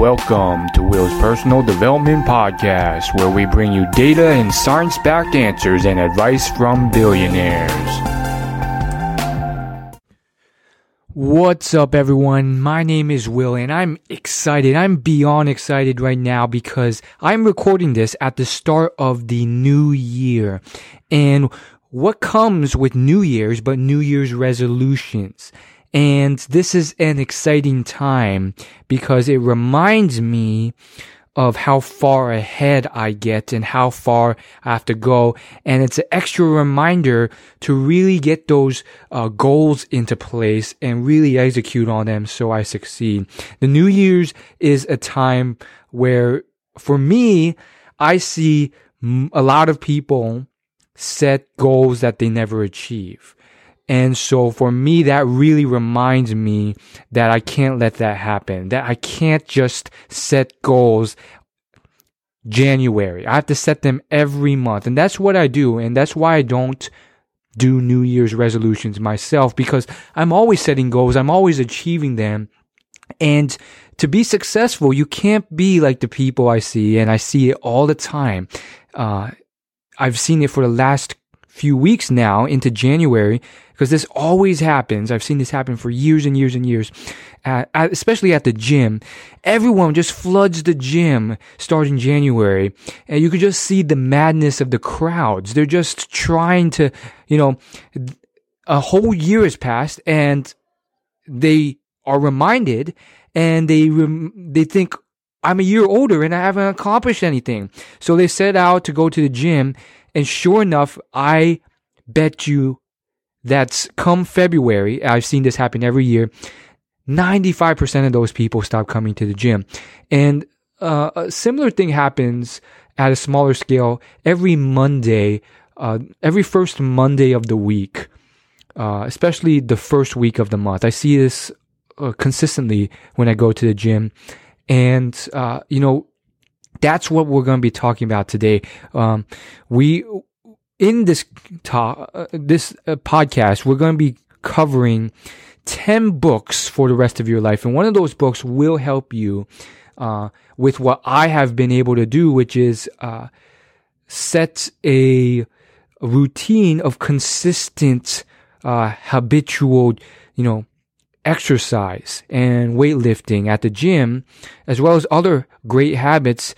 Welcome to Will's Personal Development Podcast, where we bring you data and science backed answers and advice from billionaires. What's up, everyone? My name is Will, and I'm excited. I'm beyond excited right now because I'm recording this at the start of the new year. And what comes with New Year's but New Year's resolutions? And this is an exciting time because it reminds me of how far ahead I get and how far I have to go. And it's an extra reminder to really get those uh, goals into place and really execute on them so I succeed. The New Year's is a time where for me, I see a lot of people set goals that they never achieve. And so for me, that really reminds me that I can't let that happen, that I can't just set goals January. I have to set them every month. And that's what I do. And that's why I don't do New Year's resolutions myself because I'm always setting goals. I'm always achieving them. And to be successful, you can't be like the people I see, and I see it all the time. Uh, I've seen it for the last few weeks now into January because this always happens. I've seen this happen for years and years and years, at, especially at the gym. Everyone just floods the gym starting January, and you could just see the madness of the crowds. They're just trying to, you know, a whole year has passed, and they are reminded, and they rem- they think. I'm a year older and I haven't accomplished anything. So they set out to go to the gym and sure enough, I bet you that's come February, I've seen this happen every year. 95% of those people stop coming to the gym. And uh, a similar thing happens at a smaller scale every Monday, uh, every first Monday of the week, uh, especially the first week of the month. I see this uh, consistently when I go to the gym. And, uh, you know, that's what we're going to be talking about today. Um, we, in this talk, uh, this uh, podcast, we're going to be covering 10 books for the rest of your life. And one of those books will help you, uh, with what I have been able to do, which is, uh, set a, a routine of consistent, uh, habitual, you know, exercise and weightlifting at the gym, as well as other great habits,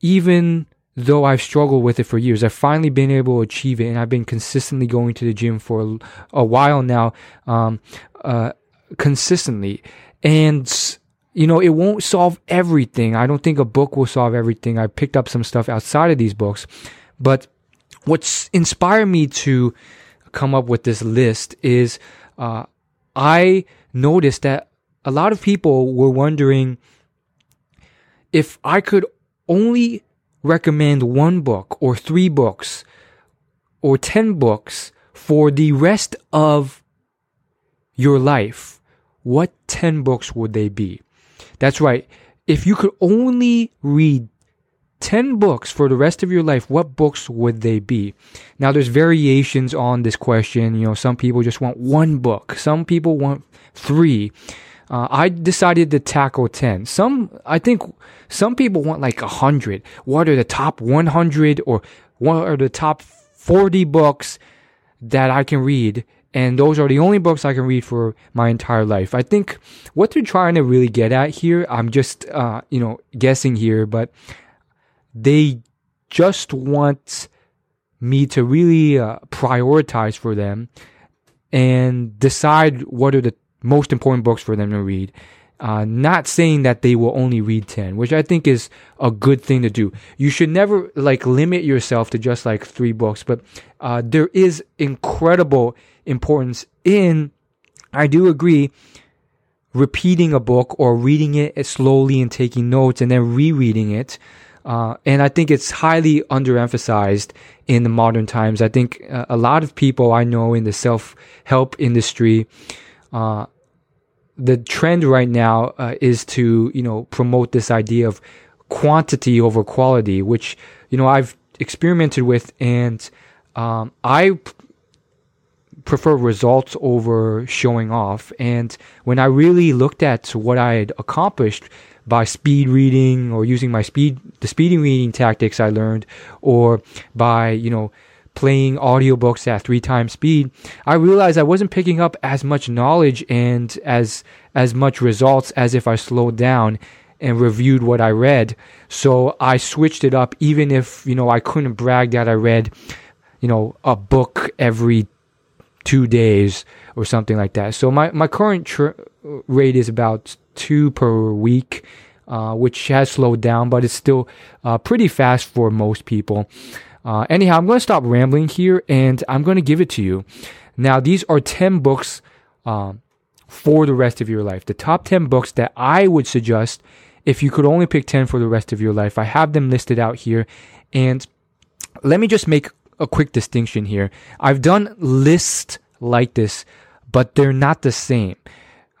even though I've struggled with it for years, I've finally been able to achieve it, and I've been consistently going to the gym for a, while now, um, uh, consistently. And you know, it won't solve everything. I don't think a book will solve everything. I picked up some stuff outside of these books, but what's inspired me to come up with this list is uh, I noticed that a lot of people were wondering if I could only recommend one book or three books or 10 books for the rest of your life, what 10 books would they be? That's right. If you could only read 10 books for the rest of your life, what books would they be? Now, there's variations on this question. You know, some people just want one book. Some people want three uh, I decided to tackle 10. Some, I think some people want like 100. What are the top 100 or what are the top 40 books that I can read? And those are the only books I can read for my entire life. I think what they're trying to really get at here, I'm just, uh, you know, guessing here, but they just want me to really uh, prioritize for them and decide what are the most important books for them to read. Uh, not saying that they will only read 10, which I think is a good thing to do. You should never like limit yourself to just like three books, but uh, there is incredible importance in, I do agree, repeating a book or reading it slowly and taking notes and then rereading it. Uh, and I think it's highly underemphasized in the modern times. I think uh, a lot of people I know in the self help industry uh, the trend right now uh, is to you know promote this idea of quantity over quality, which you know I've experimented with, and um, I prefer results over showing off. And when I really looked at what I had accomplished by speed reading or using my speed, the speeding reading tactics I learned, or by, you know, playing audiobooks at three times speed, I realized I wasn't picking up as much knowledge and as, as much results as if I slowed down and reviewed what I read. So I switched it up, even if, you know, I couldn't brag that I read, you know, a book every two days or something like that. So my, my current tr- rate is about two per week, uh, which has slowed down, but it's still uh, pretty fast for most people. Uh, anyhow, I'm going to stop rambling here and I'm going to give it to you. Now, these are 10 books um, for the rest of your life. The top 10 books that I would suggest if you could only pick 10 for the rest of your life. I have them listed out here. And let me just make a quick distinction here. I've done lists like this, but they're not the same.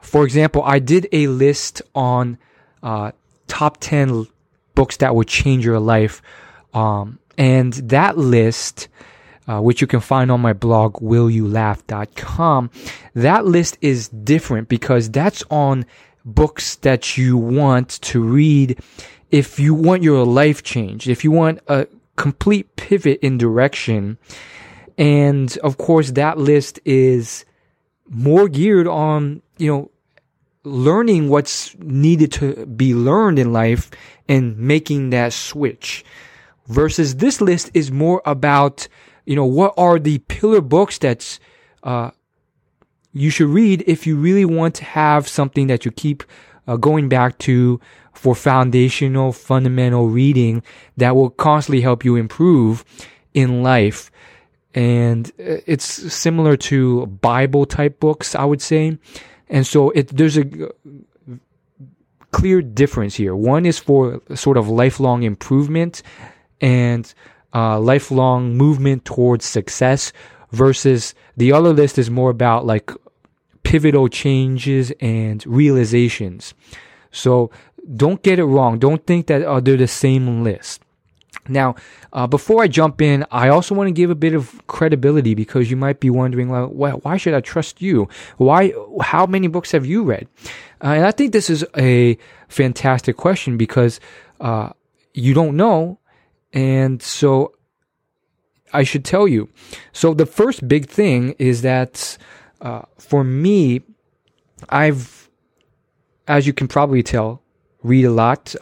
For example, I did a list on uh, top 10 books that would change your life. Um, and that list, uh, which you can find on my blog, willyoulaugh.com, that list is different because that's on books that you want to read if you want your life changed, if you want a complete pivot in direction. And of course, that list is more geared on, you know, learning what's needed to be learned in life and making that switch. Versus this list is more about, you know, what are the pillar books that's, uh, you should read if you really want to have something that you keep uh, going back to for foundational, fundamental reading that will constantly help you improve in life. And uh, it's similar to Bible type books, I would say. And so it, there's a clear difference here. One is for sort of lifelong improvement and uh, lifelong movement towards success versus the other list is more about like pivotal changes and realizations. So don't get it wrong. Don't think that uh, they're the same list. Now, uh, before I jump in, I also want to give a bit of credibility because you might be wondering, well, why should I trust you? Why? How many books have you read? Uh, and I think this is a fantastic question because uh, you don't know, and so I should tell you. So the first big thing is that uh, for me, I've, as you can probably tell, read a lot.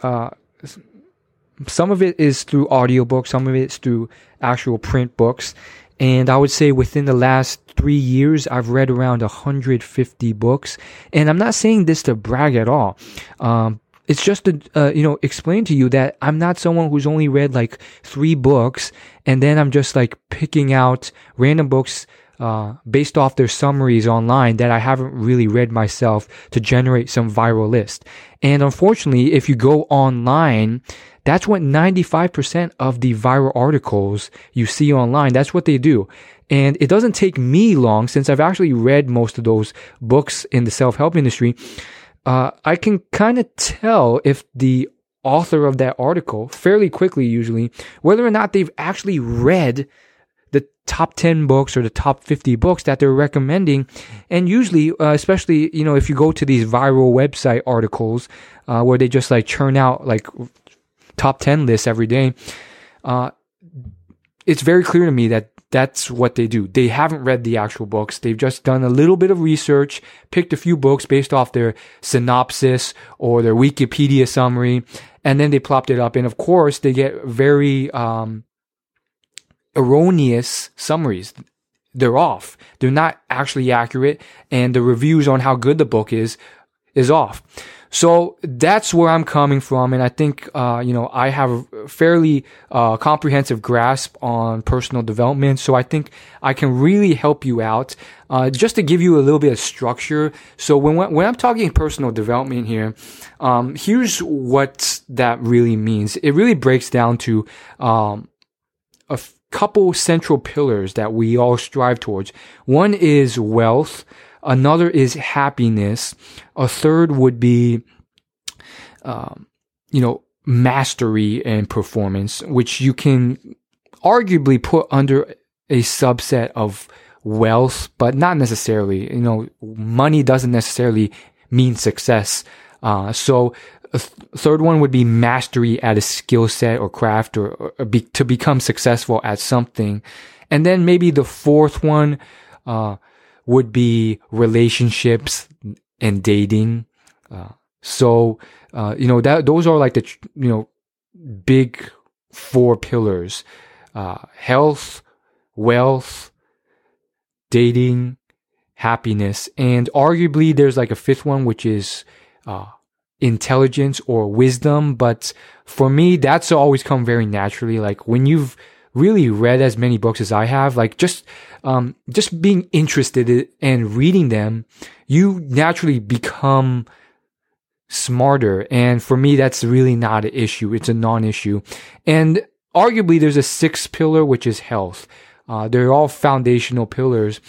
Some of it is through audiobooks, some of it's through actual print books. And I would say within the last three years, I've read around 150 books. And I'm not saying this to brag at all. Um, it's just to, uh, you know, explain to you that I'm not someone who's only read like three books and then I'm just like picking out random books uh, based off their summaries online that I haven't really read myself to generate some viral list. And unfortunately, if you go online, that's what 95% of the viral articles you see online, that's what they do. And it doesn't take me long since I've actually read most of those books in the self-help industry. Uh, I can kind of tell if the author of that article fairly quickly, usually, whether or not they've actually read the top 10 books or the top 50 books that they're recommending. And usually, uh, especially, you know, if you go to these viral website articles, uh, where they just like churn out like top 10 lists every day, uh, it's very clear to me that that's what they do. They haven't read the actual books. They've just done a little bit of research, picked a few books based off their synopsis or their Wikipedia summary, and then they plopped it up. And of course, they get very, um, erroneous summaries. They're off. They're not actually accurate. And the reviews on how good the book is, is off. So that's where I'm coming from. And I think, uh, you know, I have a fairly, uh, comprehensive grasp on personal development. So I think I can really help you out. Uh, just to give you a little bit of structure. So when, when I'm talking personal development here, um, here's what that really means. It really breaks down to, um, a couple central pillars that we all strive towards. One is wealth. Another is happiness. A third would be, um, you know, mastery and performance, which you can arguably put under a subset of wealth, but not necessarily. You know, money doesn't necessarily mean success. Uh, so a th- third one would be mastery at a skill set or craft or, or be, to become successful at something. And then maybe the fourth one, uh, would be relationships and dating. Uh, so, uh, you know, that, those are like the, you know, big four pillars, uh, health, wealth, dating, happiness. And arguably there's like a fifth one, which is, uh, intelligence or wisdom. But for me, that's always come very naturally. Like when you've really read as many books as I have, like just, um, just being interested and reading them, you naturally become smarter. And for me, that's really not an issue. It's a non-issue. And arguably there's a sixth pillar, which is health. Uh, they're all foundational pillars.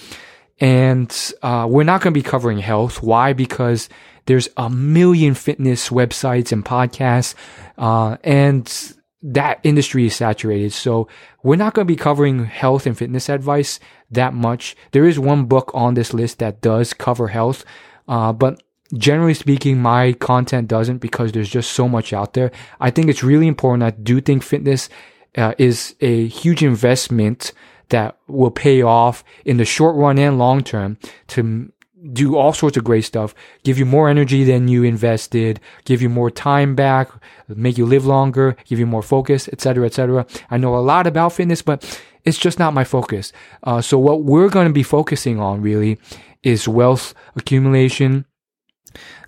And, uh, we're not going to be covering health. Why? Because there's a million fitness websites and podcasts, uh, and that industry is saturated. So we're not going to be covering health and fitness advice that much. There is one book on this list that does cover health, uh, but generally speaking, my content doesn't because there's just so much out there. I think it's really important. I do think fitness uh, is a huge investment that will pay off in the short run and long term to do all sorts of great stuff, give you more energy than you invested, give you more time back, make you live longer, give you more focus, etc., etc. I know a lot about fitness, but it's just not my focus. Uh, so what we're going to be focusing on really is wealth accumulation.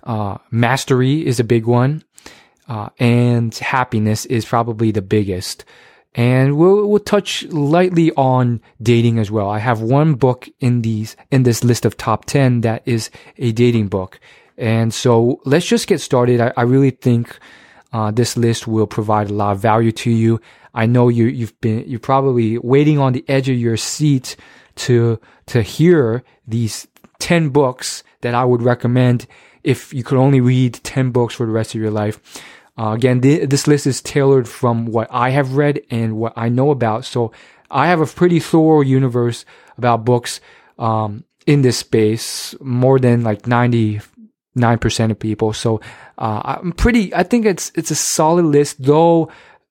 Uh, mastery is a big one. Uh, and happiness is probably the biggest. And we'll, we'll touch lightly on dating as well. I have one book in these, in this list of top 10 that is a dating book. And so let's just get started. I, I really think, uh, this list will provide a lot of value to you. I know you, you've been, you're probably waiting on the edge of your seat to, to hear these 10 books that I would recommend if you could only read 10 books for the rest of your life. Uh, again, th- this list is tailored from what I have read and what I know about. So I have a pretty thorough universe about books, um, in this space, more than like 99% of people. So, uh, I'm pretty, I think it's, it's a solid list, though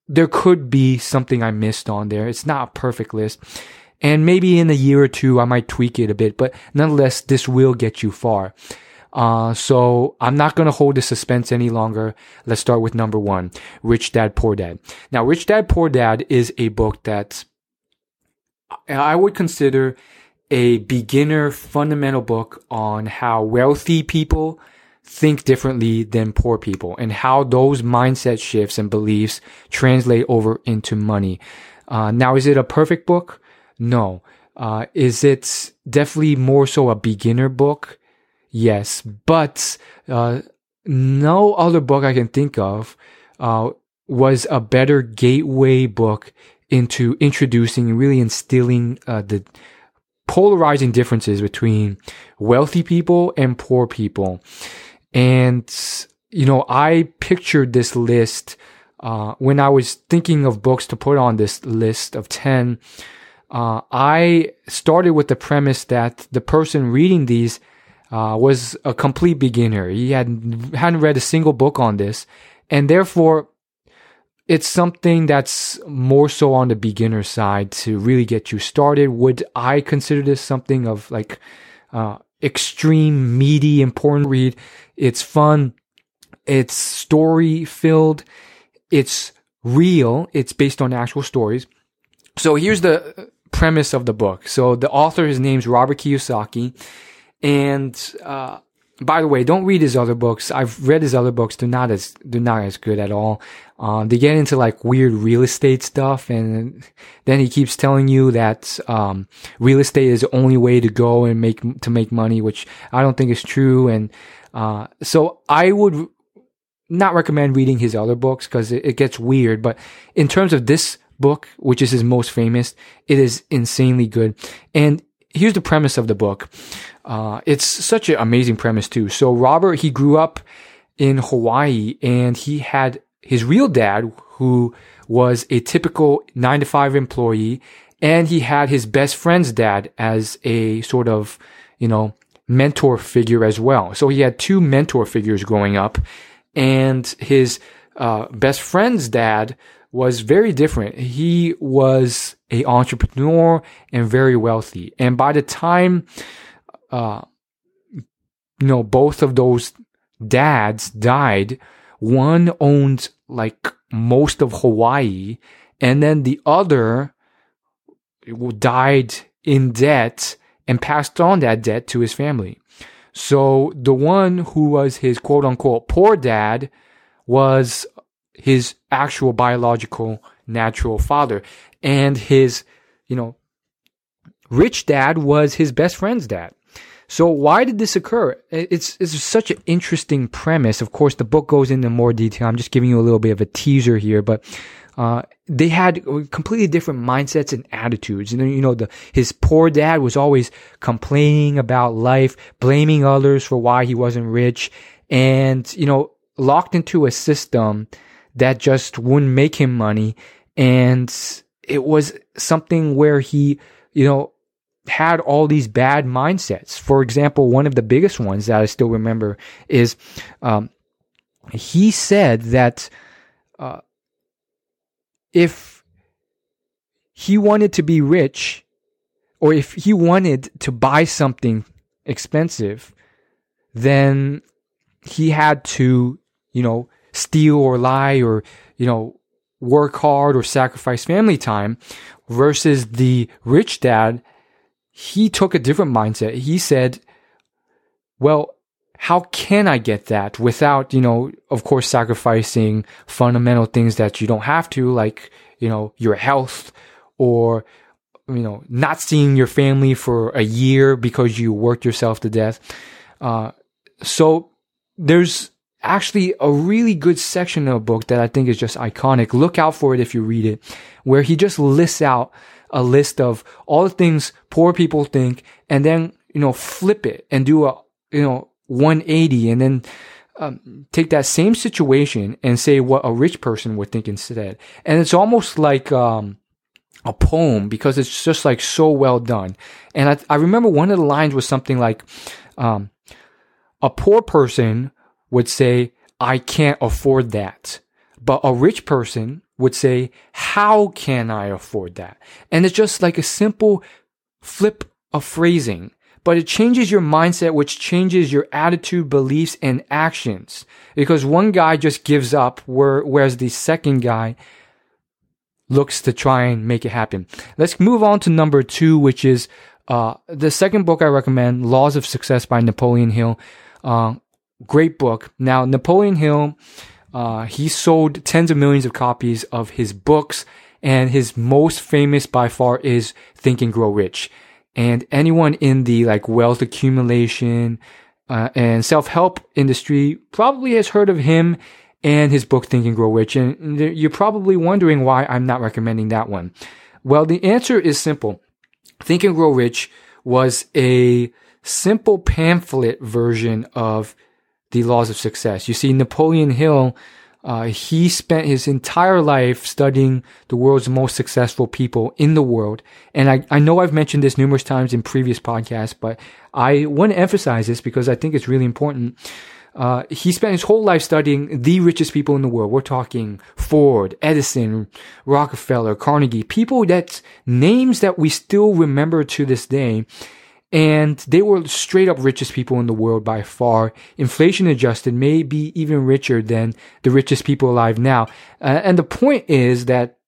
there could be something I missed on there. It's not a perfect list. And maybe in a year or two, I might tweak it a bit, but nonetheless, this will get you far. Uh, so I'm not going to hold the suspense any longer. Let's start with number one, Rich Dad Poor Dad. Now, Rich Dad Poor Dad is a book that I would consider a beginner fundamental book on how wealthy people think differently than poor people and how those mindset shifts and beliefs translate over into money. Uh, now, is it a perfect book? No. Uh, is it definitely more so a beginner book? Yes, but uh, no other book I can think of uh, was a better gateway book into introducing and really instilling uh, the polarizing differences between wealthy people and poor people. And, you know, I pictured this list uh, when I was thinking of books to put on this list of 10. Uh, I started with the premise that the person reading these uh, was a complete beginner. He had hadn't read a single book on this, and therefore, it's something that's more so on the beginner side to really get you started. Would I consider this something of like uh, extreme, meaty, important read? It's fun. It's story filled. It's real. It's based on actual stories. So here's the premise of the book. So the author, his name's Robert Kiyosaki and uh, by the way, don't read his other books. I've read his other books. They're not as they're not as good at all. Um, they get into like weird real estate stuff, and then he keeps telling you that um, real estate is the only way to go and make to make money, which I don't think is true. And uh, so I would not recommend reading his other books because it, it gets weird. But in terms of this book, which is his most famous, it is insanely good. And here's the premise of the book. Uh, it's such an amazing premise too. So Robert, he grew up in Hawaii and he had his real dad who was a typical nine to five employee and he had his best friend's dad as a sort of, you know, mentor figure as well. So he had two mentor figures growing up and his uh, best friend's dad was very different. He was a entrepreneur and very wealthy. And by the time, uh, you know, both of those dads died, one owned like most of Hawaii and then the other died in debt and passed on that debt to his family. So the one who was his quote unquote poor dad was his actual biological natural father. And his, you know, rich dad was his best friend's dad. So why did this occur? It's, it's such an interesting premise. Of course, the book goes into more detail. I'm just giving you a little bit of a teaser here, but, uh, they had completely different mindsets and attitudes. And you know, the, his poor dad was always complaining about life, blaming others for why he wasn't rich, and, you know, locked into a system that just wouldn't make him money. And it was something where he, you know, had all these bad mindsets. For example, one of the biggest ones that I still remember is, um, he said that, uh, if he wanted to be rich or if he wanted to buy something expensive, then he had to, you know, steal or lie or, you know, work hard or sacrifice family time versus the rich dad. He took a different mindset. He said, well, how can I get that without, you know, of course, sacrificing fundamental things that you don't have to, like, you know, your health or, you know, not seeing your family for a year because you worked yourself to death. Uh, so there's actually a really good section of a book that I think is just iconic. Look out for it if you read it, where he just lists out a list of all the things poor people think and then, you know, flip it and do a, you know, 180 and then um, take that same situation and say what a rich person would think instead. And it's almost like, um, a poem because it's just like so well done. And I, I remember one of the lines was something like, um, a poor person would say, I can't afford that. But a rich person would say, how can I afford that? And it's just like a simple flip of phrasing, but it changes your mindset, which changes your attitude, beliefs, and actions. Because one guy just gives up, whereas the second guy looks to try and make it happen. Let's move on to number two, which is uh, the second book I recommend, Laws of Success by Napoleon Hill. Uh, great book. Now, Napoleon Hill, uh, he sold tens of millions of copies of his books, and his most famous by far is Think and Grow Rich. And anyone in the like wealth accumulation uh, and self help industry probably has heard of him and his book Think and Grow Rich. And you're probably wondering why I'm not recommending that one. Well, the answer is simple. Think and Grow Rich was a simple pamphlet version of the laws of success. You see, Napoleon Hill, uh, he spent his entire life studying the world's most successful people in the world. And I, I know I've mentioned this numerous times in previous podcasts, but I want to emphasize this because I think it's really important. Uh, he spent his whole life studying the richest people in the world. We're talking Ford, Edison, Rockefeller, Carnegie, people that names that we still remember to this day and they were straight up richest people in the world by far. Inflation adjusted, maybe even richer than the richest people alive now. Uh, and the point is that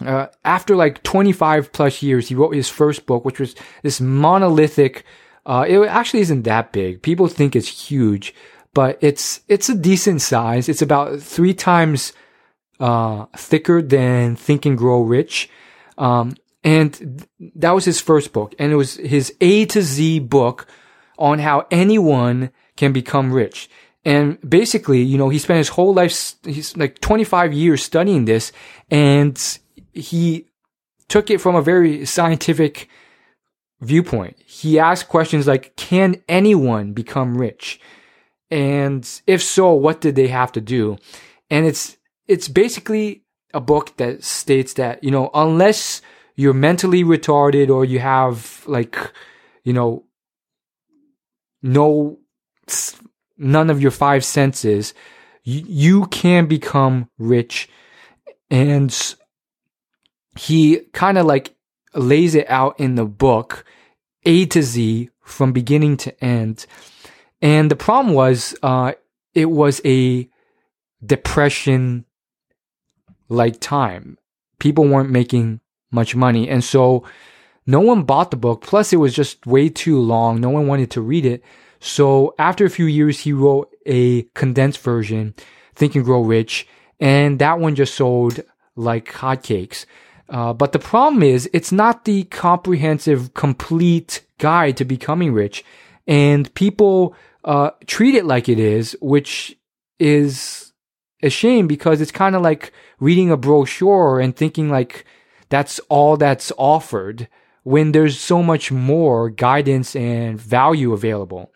uh, after like 25 plus years, he wrote his first book, which was this monolithic. Uh, it actually isn't that big. People think it's huge, but it's it's a decent size. It's about three times uh, thicker than Think and Grow Rich. Um, and that was his first book. And it was his A to Z book on how anyone can become rich. And basically, you know, he spent his whole life, he's like 25 years studying this and he took it from a very scientific viewpoint. He asked questions like, can anyone become rich? And if so, what did they have to do? And it's, it's basically a book that states that, you know, unless you're mentally retarded or you have like, you know, no, none of your five senses, you, you can become rich. And he kind of like lays it out in the book, A to Z, from beginning to end. And the problem was, uh, it was a depression like time. People weren't making much money. And so no one bought the book. Plus it was just way too long. No one wanted to read it. So after a few years, he wrote a condensed version, Think and Grow Rich. And that one just sold like hotcakes. Uh, but the problem is it's not the comprehensive, complete guide to becoming rich. And people, uh, treat it like it is, which is a shame because it's kind of like reading a brochure and thinking like that's all that's offered when there's so much more guidance and value available.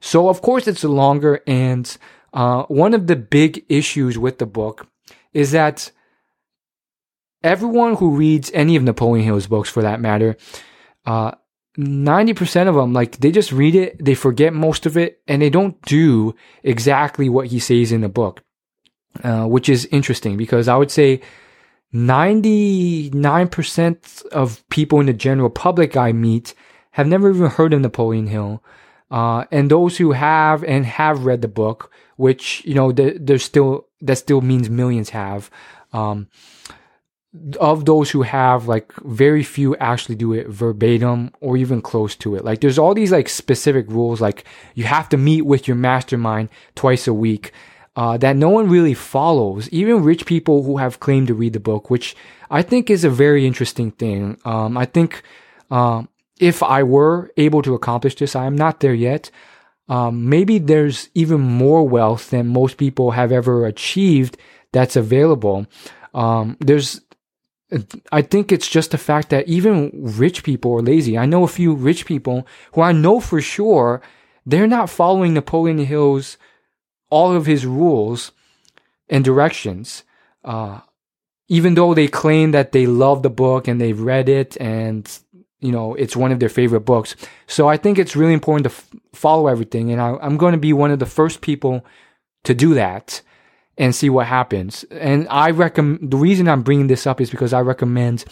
So of course it's longer and uh, one of the big issues with the book is that everyone who reads any of Napoleon Hill's books for that matter, uh, 90% of them, like they just read it, they forget most of it, and they don't do exactly what he says in the book, uh, which is interesting because I would say 99% of people in the general public I meet have never even heard of Napoleon Hill. Uh, and those who have and have read the book, which, you know, there's still, that still means millions have, um, of those who have like very few actually do it verbatim or even close to it. Like there's all these like specific rules, like you have to meet with your mastermind twice a week uh, that no one really follows, even rich people who have claimed to read the book, which I think is a very interesting thing. Um, I think um, if I were able to accomplish this, I am not there yet. Um, maybe there's even more wealth than most people have ever achieved that's available. Um, there's I think it's just the fact that even rich people are lazy. I know a few rich people who I know for sure they're not following Napoleon Hill's all of his rules and directions. Uh, even though they claim that they love the book and they've read it and you know it's one of their favorite books so i think it's really important to f- follow everything and I, i'm going to be one of the first people to do that and see what happens and i recommend the reason i'm bringing this up is because i recommend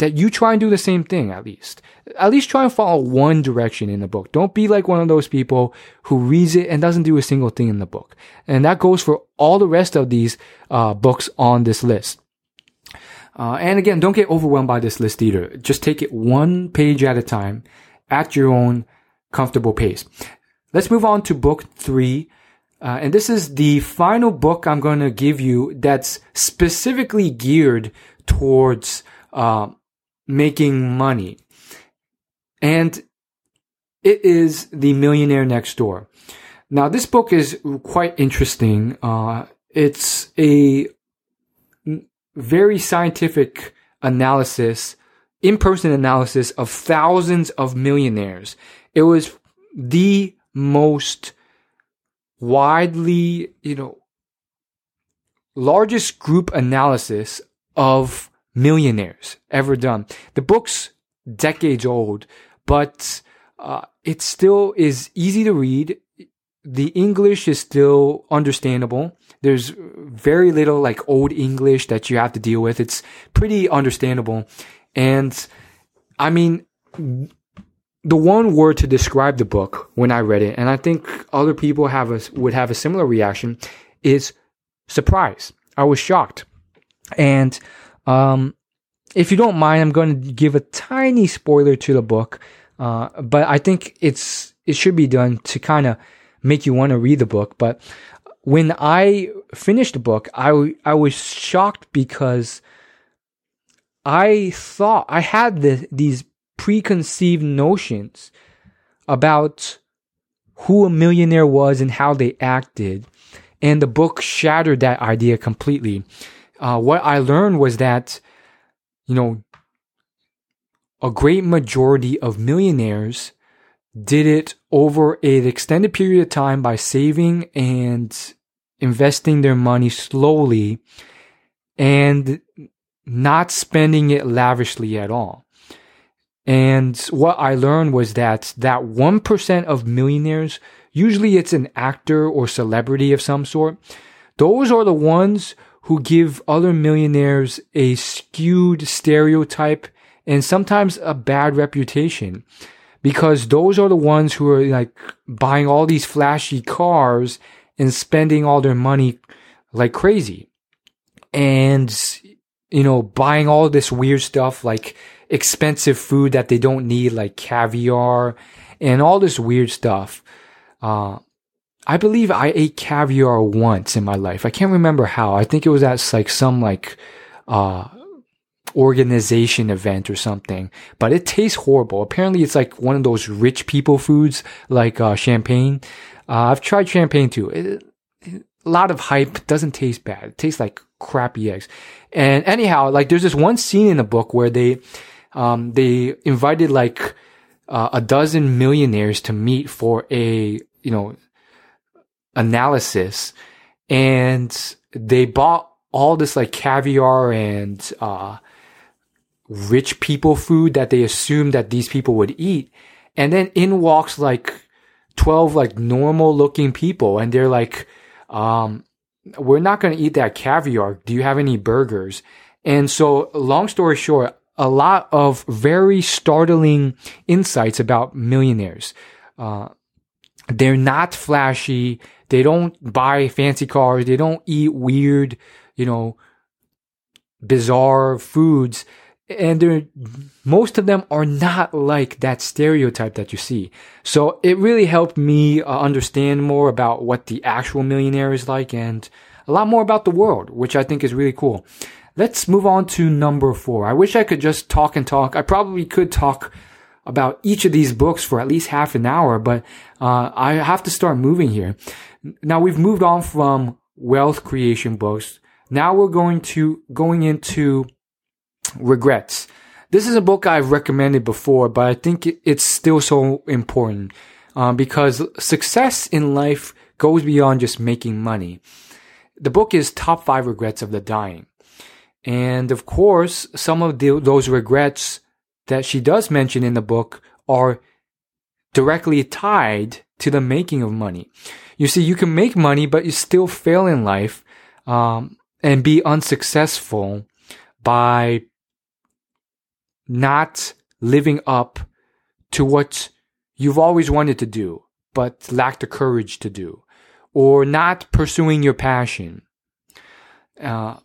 that you try and do the same thing at least. At least try and follow one direction in the book. Don't be like one of those people who reads it and doesn't do a single thing in the book. And that goes for all the rest of these uh, books on this list. Uh, and again, don't get overwhelmed by this list either. Just take it one page at a time at your own comfortable pace. Let's move on to book three. Uh, and this is the final book I'm going to give you that's specifically geared towards uh, making money. And it is The Millionaire Next Door. Now, this book is quite interesting. Uh, it's a very scientific analysis, in-person analysis of thousands of millionaires. It was the most widely, you know, largest group analysis of millionaires ever done. The book's decades old, but uh, it still is easy to read. The English is still understandable. There's very little like old English that you have to deal with. It's pretty understandable. And I mean, the one word to describe the book when I read it, and I think other people have a, would have a similar reaction, is surprise. I was shocked. And um, if you don't mind, I'm going to give a tiny spoiler to the book, uh, but I think it's it should be done to kind of make you want to read the book. But when I finished the book, I I was shocked because I thought I had the, these preconceived notions about who a millionaire was and how they acted, and the book shattered that idea completely uh, what I learned was that, you know, a great majority of millionaires did it over an extended period of time by saving and investing their money slowly and not spending it lavishly at all. And what I learned was that that 1% of millionaires, usually it's an actor or celebrity of some sort. Those are the ones who give other millionaires a skewed stereotype and sometimes a bad reputation because those are the ones who are like buying all these flashy cars and spending all their money like crazy. And, you know, buying all this weird stuff like expensive food that they don't need, like caviar and all this weird stuff. Uh, I believe I ate caviar once in my life. I can't remember how. I think it was at like some like, uh, organization event or something, but it tastes horrible. Apparently it's like one of those rich people foods like, uh, champagne. Uh, I've tried champagne too. It, it, a lot of hype doesn't taste bad. It tastes like crappy eggs. And anyhow, like there's this one scene in the book where they, um, they invited like, uh, a dozen millionaires to meet for a, you know, analysis and they bought all this like caviar and, uh, rich people food that they assumed that these people would eat. And then in walks like 12 like normal looking people and they're like, um, we're not going to eat that caviar. Do you have any burgers? And so long story short, a lot of very startling insights about millionaires. Uh, they're not flashy. They don't buy fancy cars. They don't eat weird, you know, bizarre foods and they're, most of them are not like that stereotype that you see. So it really helped me uh, understand more about what the actual millionaire is like and a lot more about the world, which I think is really cool. Let's move on to number four. I wish I could just talk and talk. I probably could talk about each of these books for at least half an hour, but uh, I have to start moving here. Now we've moved on from wealth creation books. Now we're going to going into regrets. This is a book I've recommended before, but I think it's still so important um, because success in life goes beyond just making money. The book is Top 5 Regrets of the Dying. And of course, some of the, those regrets that she does mention in the book are directly tied to the making of money. You see, you can make money, but you still fail in life um, and be unsuccessful by not living up to what you've always wanted to do, but lack the courage to do, or not pursuing your passion. Uh,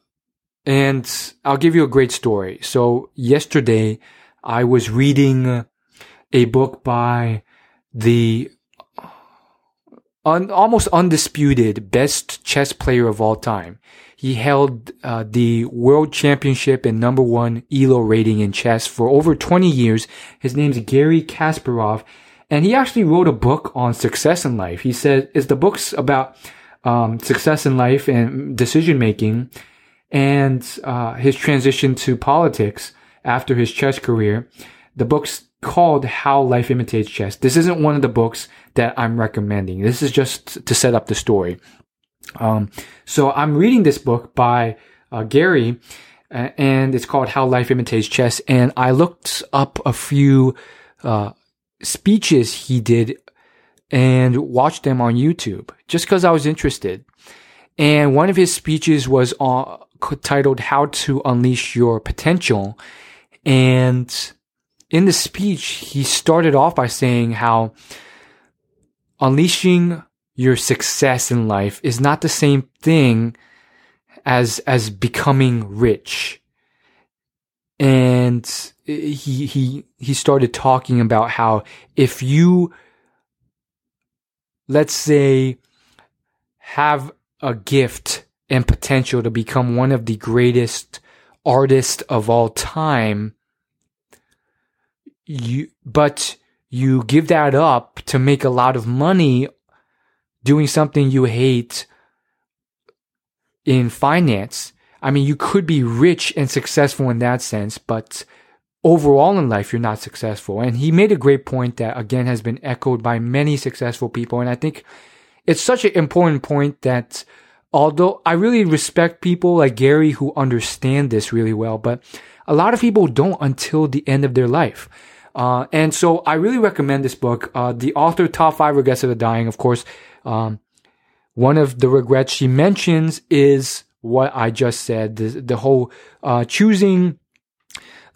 and I'll give you a great story. So yesterday I was reading a book by the un- almost undisputed best chess player of all time. He held uh, the world championship and number one ELO rating in chess for over 20 years. His name's Garry Kasparov, and he actually wrote a book on success in life. He said, "Is the book's about um, success in life and decision making, and uh, his transition to politics after his chess career." The book's called How Life Imitates Chess. This isn't one of the books that I'm recommending. This is just to set up the story. Um, so I'm reading this book by uh, Garry, uh, and it's called How Life Imitates Chess. And I looked up a few uh, speeches he did and watched them on YouTube just because I was interested. And one of his speeches was on, titled "How to Unleash Your Potential," and in the speech he started off by saying how unleashing your success in life is not the same thing as as becoming rich. And he he he started talking about how if you let's say have a gift and potential to become one of the greatest artists of all time you but you give that up to make a lot of money doing something you hate in finance. I mean, you could be rich and successful in that sense, but overall in life, you're not successful. And he made a great point that again has been echoed by many successful people. And I think it's such an important point that although I really respect people like Garry who understand this really well, but a lot of people don't until the end of their life. Uh, and so I really recommend this book. Uh, the author, Top Five Regrets of the Dying, of course, um, one of the regrets she mentions is what I just said, the, the whole, uh, choosing,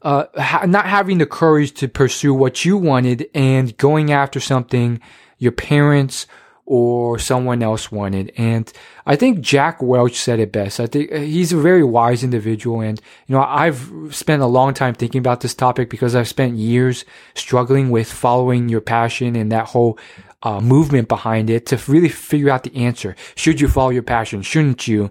uh, ha- not having the courage to pursue what you wanted and going after something your parents or someone else wanted. And I think Jack Welch said it best. I think uh, he's a very wise individual. And, you know, I've spent a long time thinking about this topic because I've spent years struggling with following your passion and that whole uh, movement behind it to really figure out the answer. Should you follow your passion? Shouldn't you?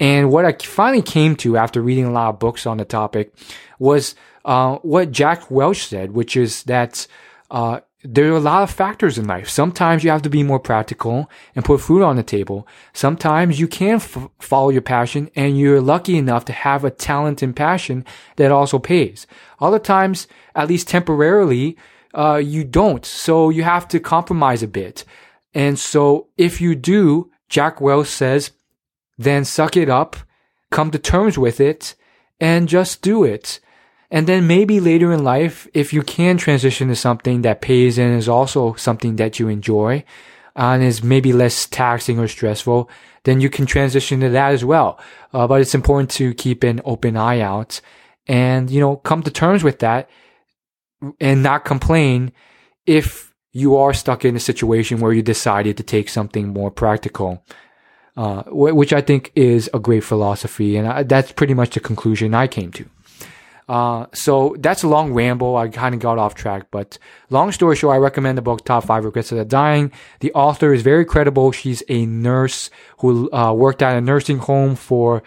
And what I finally came to after reading a lot of books on the topic was uh, what Jack Welch said, which is that uh, there are a lot of factors in life. Sometimes you have to be more practical and put food on the table. Sometimes you can f- follow your passion and you're lucky enough to have a talent and passion that also pays. Other times, at least temporarily, uh, you don't. So you have to compromise a bit. And so if you do, Jack Welch says, then suck it up, come to terms with it, and just do it. And then maybe later in life, if you can transition to something that pays and is also something that you enjoy and is maybe less taxing or stressful, then you can transition to that as well. Uh, but it's important to keep an open eye out and, you know, come to terms with that and not complain if you are stuck in a situation where you decided to take something more practical. Uh, which I think is a great philosophy. And I, that's pretty much the conclusion I came to. Uh, so that's a long ramble. I kind of got off track, but long story short, I recommend the book Top Five Regrets of the Dying. The author is very credible. She's a nurse who uh, worked at a nursing home for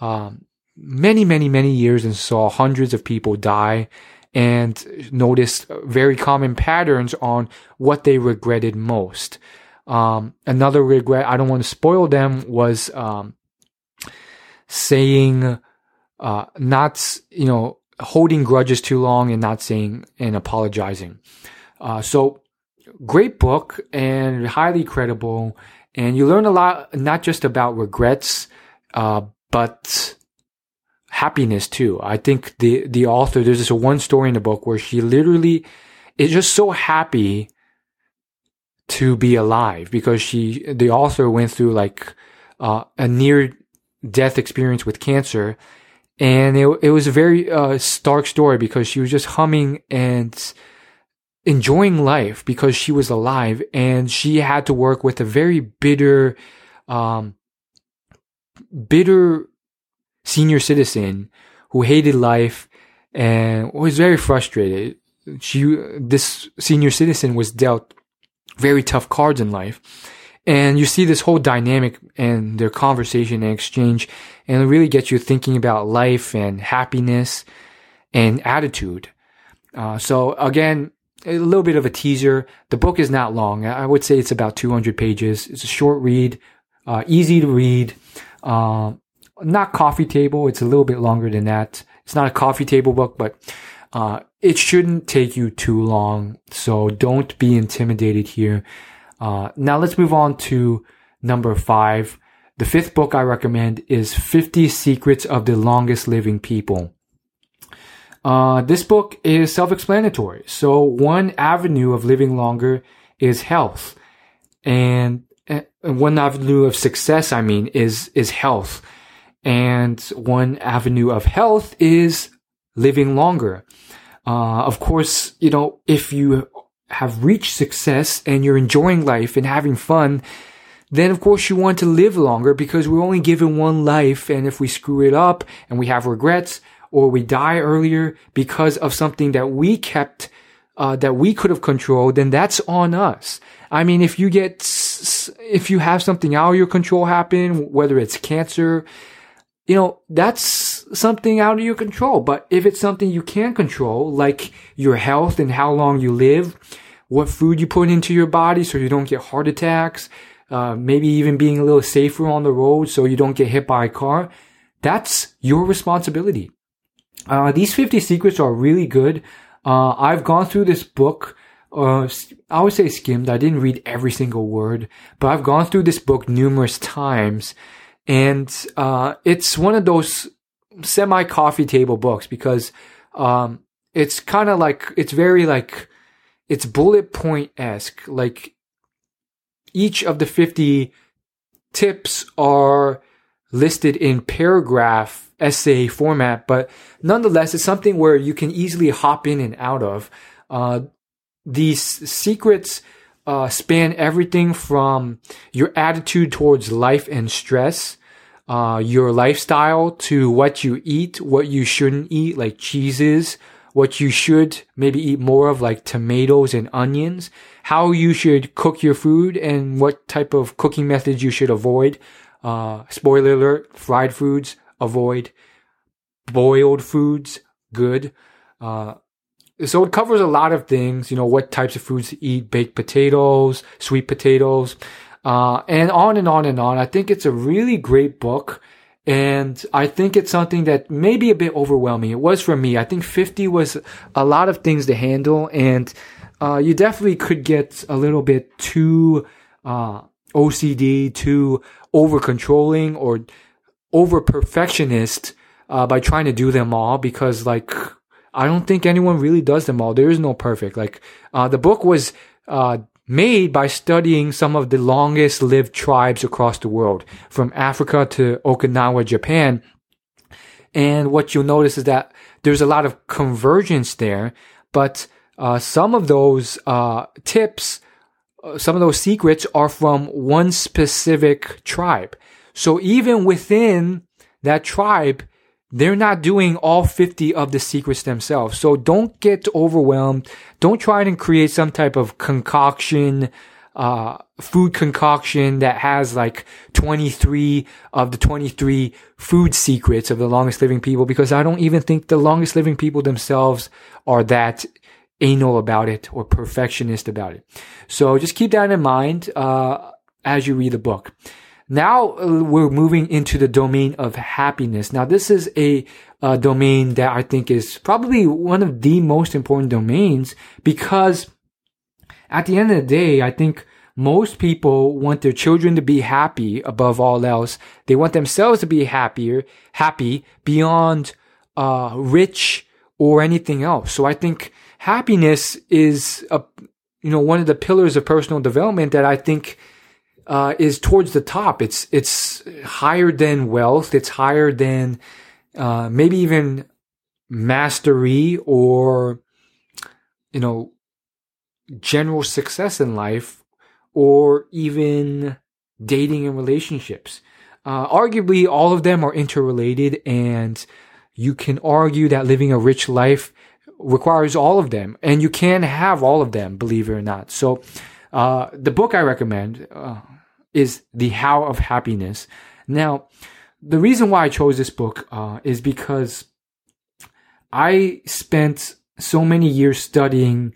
um, many, many, many years and saw hundreds of people die and noticed very common patterns on what they regretted most. Um, another regret, I don't want to spoil them, was um, saying, uh, not, you know, holding grudges too long and not saying and apologizing. Uh, so great book and highly credible. And you learn a lot, not just about regrets, uh, but happiness too. I think the, the author, there's this one story in the book where she literally is just so happy to be alive because she, the author went through like, uh, a near death experience with cancer and it, it was a very uh, stark story because she was just humming and enjoying life because she was alive and she had to work with a very bitter um, bitter senior citizen who hated life and was very frustrated. She this senior citizen was dealt very tough cards in life and you see this whole dynamic and their conversation and exchange, and it really gets you thinking about life and happiness and attitude. Uh, so again, a little bit of a teaser. The book is not long. I would say it's about 200 pages. It's a short read, uh, easy to read, uh, not coffee table. It's a little bit longer than that. It's not a coffee table book, but uh, it shouldn't take you too long. So don't be intimidated here. Uh, now let's move on to number five. The fifth book I recommend is 50 Secrets of the Longest Living People. Uh, this book is self-explanatory. So one avenue of living longer is health. And, and one avenue of success, I mean, is, is health. And one avenue of health is living longer. Uh, of course, you know, if you have reached success and you're enjoying life and having fun, then of course you want to live longer because we're only given one life. And if we screw it up and we have regrets or we die earlier because of something that we kept, uh, that we could have controlled, then that's on us. I mean, if you get, if you have something out of your control happen, whether it's cancer, you know, that's something out of your control. But if it's something you can control, like your health and how long you live, what food you put into your body so you don't get heart attacks, uh, maybe even being a little safer on the road so you don't get hit by a car, that's your responsibility. Uh, these 50 secrets are really good. Uh, I've gone through this book, uh, I would say skimmed. I didn't read every single word, but I've gone through this book numerous times and uh, it's one of those semi coffee table books because um, it's kind of like it's very like it's bullet point esque. Like each of the 50 tips are listed in paragraph essay format, but nonetheless, it's something where you can easily hop in and out of. Uh, these secrets uh, span everything from your attitude towards life and stress, uh, your lifestyle to what you eat, what you shouldn't eat, like cheeses, what you should maybe eat more of, like tomatoes and onions, how you should cook your food, and what type of cooking methods you should avoid. Uh, spoiler alert, fried foods, avoid. Boiled foods, good. Uh, so it covers a lot of things, you know, what types of foods to eat, baked potatoes, sweet potatoes, uh, and on and on and on. I think it's a really great book. And I think it's something that may be a bit overwhelming. It was for me. I think 50 was a lot of things to handle. And, uh, you definitely could get a little bit too, uh, OCD, too over controlling or over perfectionist, uh, by trying to do them all because like, I don't think anyone really does them all. There is no perfect. Like, uh, the book was, uh, made by studying some of the longest lived tribes across the world, from Africa to Okinawa, Japan. And what you'll notice is that there's a lot of convergence there, but uh, some of those uh, tips, uh, some of those secrets are from one specific tribe. So even within that tribe, they're not doing all 50 of the secrets themselves. So don't get overwhelmed. Don't try and create some type of concoction, uh, food concoction that has like 23 of the 23 food secrets of the longest living people because I don't even think the longest living people themselves are that anal about it or perfectionist about it. So just keep that in mind, uh, as you read the book. Now uh, we're moving into the domain of happiness. Now this is a, a domain that I think is probably one of the most important domains because at the end of the day, I think most people want their children to be happy above all else. They want themselves to be happier, happy beyond, uh, rich or anything else. So I think happiness is a, you know, one of the pillars of personal development that I think uh, is towards the top. It's it's higher than wealth. It's higher than uh, maybe even mastery or you know general success in life, or even dating and relationships. Uh, arguably, all of them are interrelated, and you can argue that living a rich life requires all of them, and you can have all of them, believe it or not. So, uh, the book I recommend, uh, is The How of Happiness. Now, the reason why I chose this book uh, is because I spent so many years studying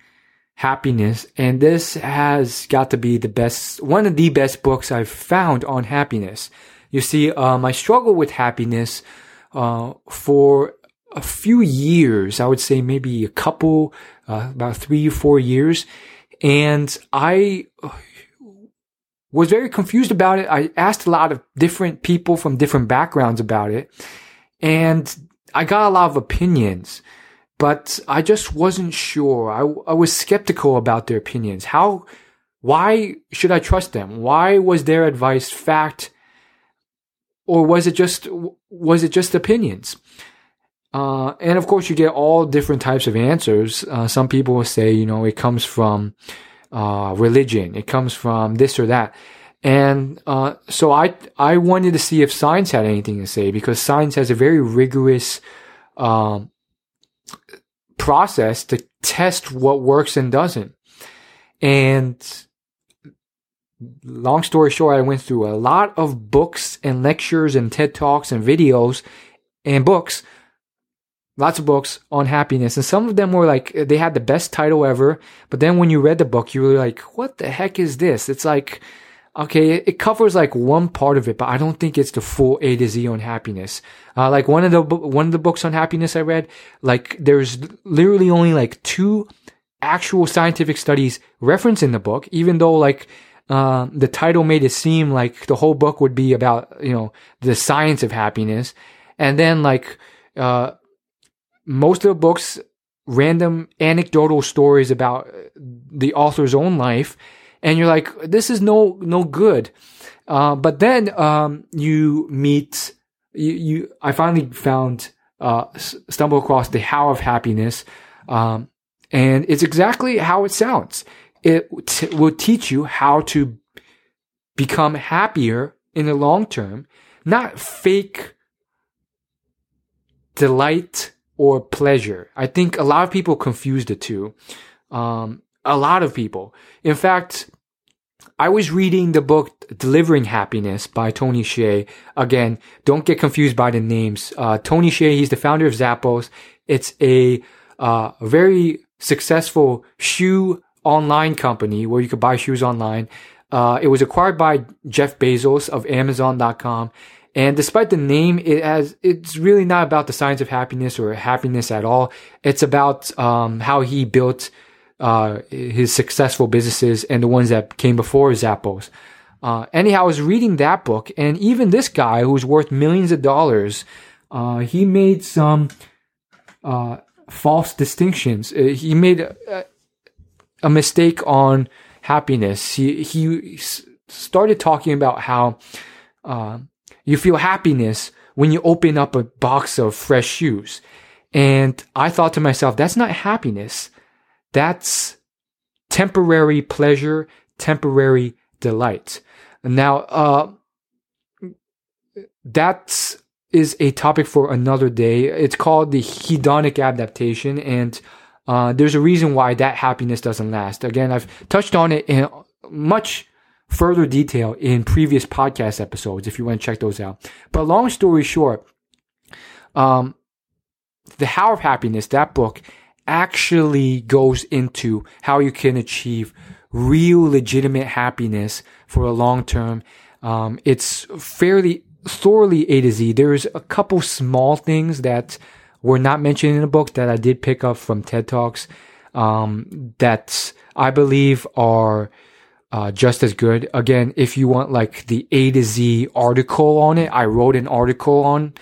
happiness, and this has got to be the best, one of the best books I've found on happiness. You see, um, I struggled with happiness uh, for a few years. I would say maybe a couple, uh, about three, or four years, and I was very confused about it. I asked a lot of different people from different backgrounds about it and I got a lot of opinions, but I just wasn't sure. I, I was skeptical about their opinions. How, why should I trust them? Why was their advice fact? Or was it just, was it just opinions? Uh, And of course you get all different types of answers. Uh, some people will say, you know, it comes from, uh, religion. It comes from this or that. And uh, so I I wanted to see if science had anything to say because science has a very rigorous um, process to test what works and doesn't. And long story short, I went through a lot of books and lectures and TED Talks and videos and books lots of books on happiness and some of them were like they had the best title ever but then when you read the book you were like what the heck is this? It's like okay it covers like one part of it but i don't think it's the full a to z on happiness. Uh, like one of the one of the books on happiness i read like there's literally only like two actual scientific studies referenced in the book even though like uh, the title made it seem like the whole book would be about you know the science of happiness. And then like uh, most of the books random anecdotal stories about the author's own life, and you're like, this is no no good. Uh, but then um, you meet you, you. I finally found uh, stumble across the How of Happiness, um, and it's exactly how it sounds. It t- will teach you how to become happier in the long term, not fake delight or pleasure. I think a lot of people confuse the two. Um, a lot of people. In fact, I was reading the book Delivering Happiness by Tony Hsieh. Again, don't get confused by the names. Uh, Tony Hsieh, he's the founder of Zappos. It's a uh, very successful shoe online company where you could buy shoes online. Uh, it was acquired by Jeff Bezos of Amazon.com. And despite the name, it has, it's really not about the science of happiness or happiness at all. It's about, um, how he built, uh, his successful businesses and the ones that came before Zappos. Uh, anyhow, I was reading that book and even this guy who's worth millions of dollars, uh, he made some, uh, false distinctions. Uh, he made a, a mistake on happiness. He, he started talking about how, uh, you feel happiness when you open up a box of fresh shoes. And I thought to myself, that's not happiness. That's temporary pleasure, temporary delight. Now, uh, that is a topic for another day. It's called the hedonic adaptation, and uh, there's a reason why that happiness doesn't last. Again, I've touched on it in much further detail in previous podcast episodes if you want to check those out. But long story short, um, the How of Happiness, that book actually goes into how you can achieve real legitimate happiness for a long term. Um, it's fairly thoroughly A to Z. There's a couple small things that were not mentioned in the book that I did pick up from TED Talks um, that I believe are uh, just as good. Again, if you want like the A to Z article on it, I wrote an article on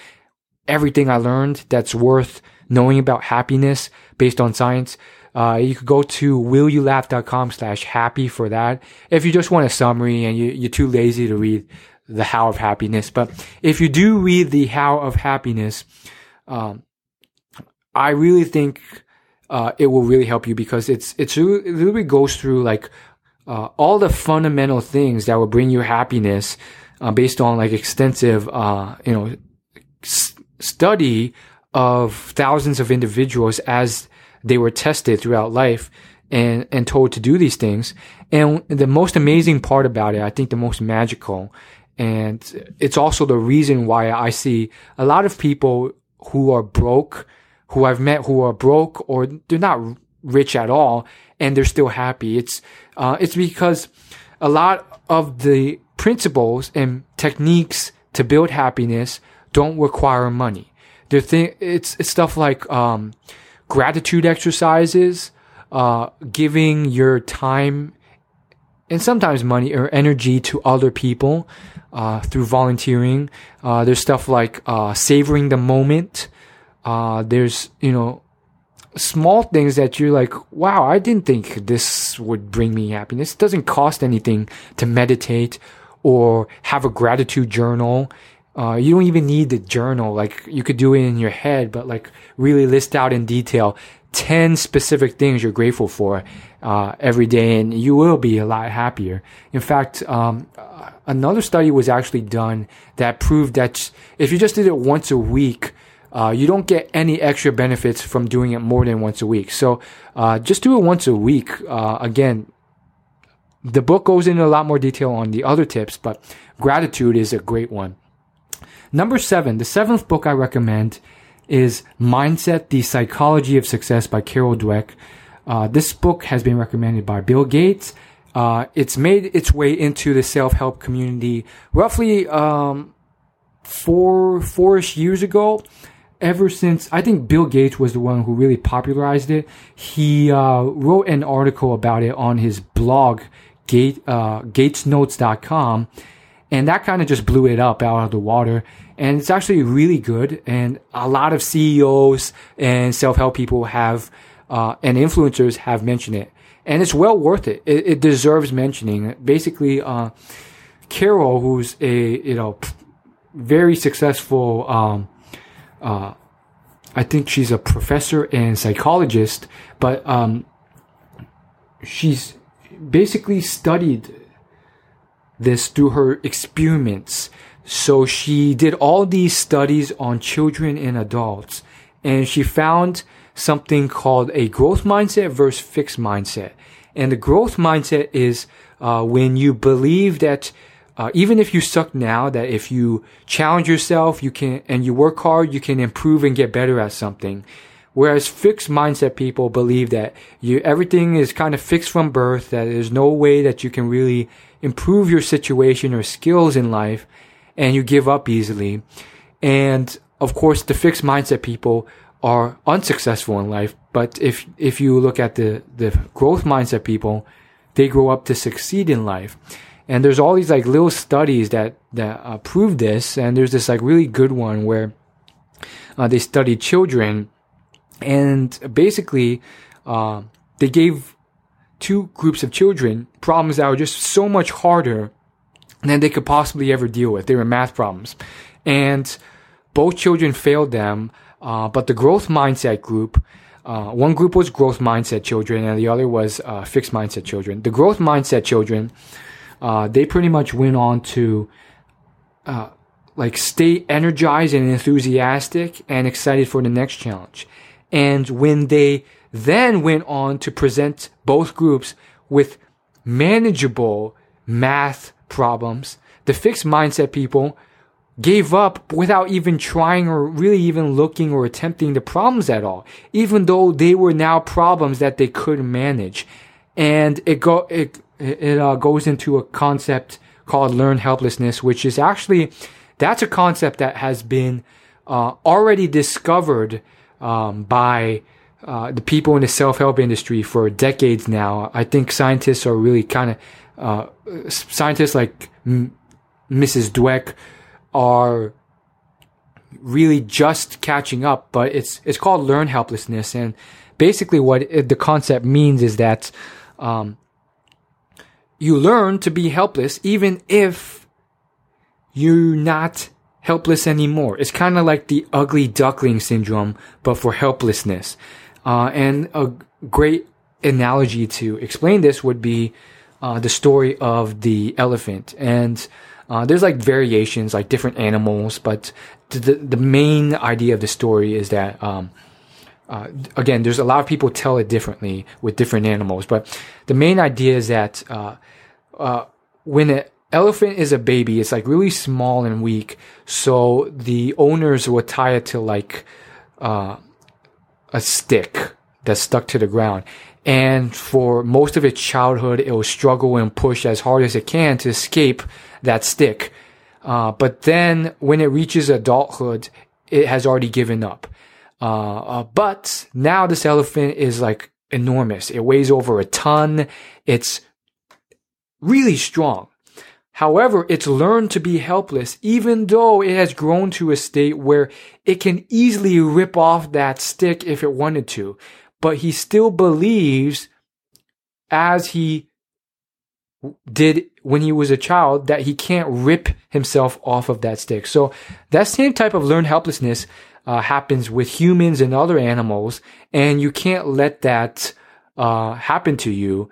everything I learned that's worth knowing about happiness based on science. Uh, you could go to willyoulaugh.com slash happy for that. If you just want a summary and you, you're too lazy to read the how of happiness. But if you do read the how of happiness, um, I really think, uh, it will really help you because it's, it's it really goes through like uh, all the fundamental things that will bring you happiness uh, based on like extensive, uh, you know, s- study of thousands of individuals as they were tested throughout life and, and told to do these things. And the most amazing part about it, I think the most magical, and it's also the reason why I see a lot of people who are broke, who I've met who are broke or they're not rich at all and they're still happy. It's, uh, it's because a lot of the principles and techniques to build happiness don't require money. They're th- it's, it's stuff like, um, gratitude exercises, uh, giving your time and sometimes money or energy to other people, uh, through volunteering. Uh, there's stuff like, uh, savoring the moment. Uh, there's, you know, small things that you're like, wow, I didn't think this would bring me happiness. It doesn't cost anything to meditate or have a gratitude journal. Uh, you don't even need the journal. Like you could do it in your head, but like really list out in detail 10 specific things you're grateful for, uh, every day and you will be a lot happier. In fact, um, another study was actually done that proved that if you just did it once a week, uh, you don't get any extra benefits from doing it more than once a week. So uh, just do it once a week. Uh, again, the book goes into a lot more detail on the other tips, but gratitude is a great one. Number seven, the seventh book I recommend is Mindset, The Psychology of Success by Carol Dweck. Uh, this book has been recommended by Bill Gates. Uh, it's made its way into the self-help community roughly um, four four-ish years ago ever since I think Bill Gates was the one who really popularized it. He uh, wrote an article about it on his blog, Gate, uh, GatesNotes.com, and that kind of just blew it up out of the water. And it's actually really good. And a lot of CEOs and self-help people have uh, and influencers have mentioned it, and it's well worth it. It, it deserves mentioning. Basically, uh, Carol, who's a you know very successful, um, uh, I think she's a professor and psychologist, but um, she's basically studied this through her experiments. So she did all these studies on children and adults, and she found something called a growth mindset versus fixed mindset. And the growth mindset is uh, when you believe that uh, even if you suck now, that if you challenge yourself, you can and you work hard, you can improve and get better at something. Whereas fixed mindset people believe that you everything is kind of fixed from birth, that there's no way that you can really improve your situation or skills in life, and you give up easily. And of course, the fixed mindset people are unsuccessful in life. But if if you look at the the growth mindset people, they grow up to succeed in life. And there's all these like little studies that that uh, prove this. And there's this like really good one where uh, they studied children, and basically uh, they gave two groups of children problems that were just so much harder than they could possibly ever deal with. They were math problems, and both children failed them uh, but the growth mindset group, uh, one group was growth mindset children and the other was uh, fixed mindset children. The growth mindset children, uh, they pretty much went on to uh, like stay energized and enthusiastic and excited for the next challenge. And when they then went on to present both groups with manageable math problems, the fixed mindset people gave up without even trying or really even looking or attempting the problems at all, even though they were now problems that they could manage. And it go, it, it uh, goes into a concept called learned helplessness, which is actually, that's a concept that has been, uh, already discovered, um, by, uh, the people in the self-help industry for decades now. I think scientists are really kind of, uh, scientists like M- Mrs. Dweck, are really just catching up, but it's it's called learn helplessness, and basically what it, the concept means is that um, you learn to be helpless even if you're not helpless anymore. It's kind of like the ugly duckling syndrome, but for helplessness. Uh, and a great analogy to explain this would be uh, the story of the elephant and uh, there's like variations, like different animals, but the the main idea of the story is that um, uh, again, there's a lot of people tell it differently with different animals, but the main idea is that uh, when an elephant is a baby, it's like really small and weak, so the owners would tie it to like uh, a stick that's stuck to the ground. And for most of its childhood, it will struggle and push as hard as it can to escape that stick. Uh, but then when it reaches adulthood, it has already given up. Uh, uh, but now this elephant is like enormous. It weighs over a ton. It's really strong. However, it's learned to be helpless, even though it has grown to a state where it can easily rip off that stick if it wanted to. But he still believes as he did when he was a child that he can't rip himself off of that stick. So that same type of learned helplessness uh, happens with humans and other animals, and you can't let that uh, happen to you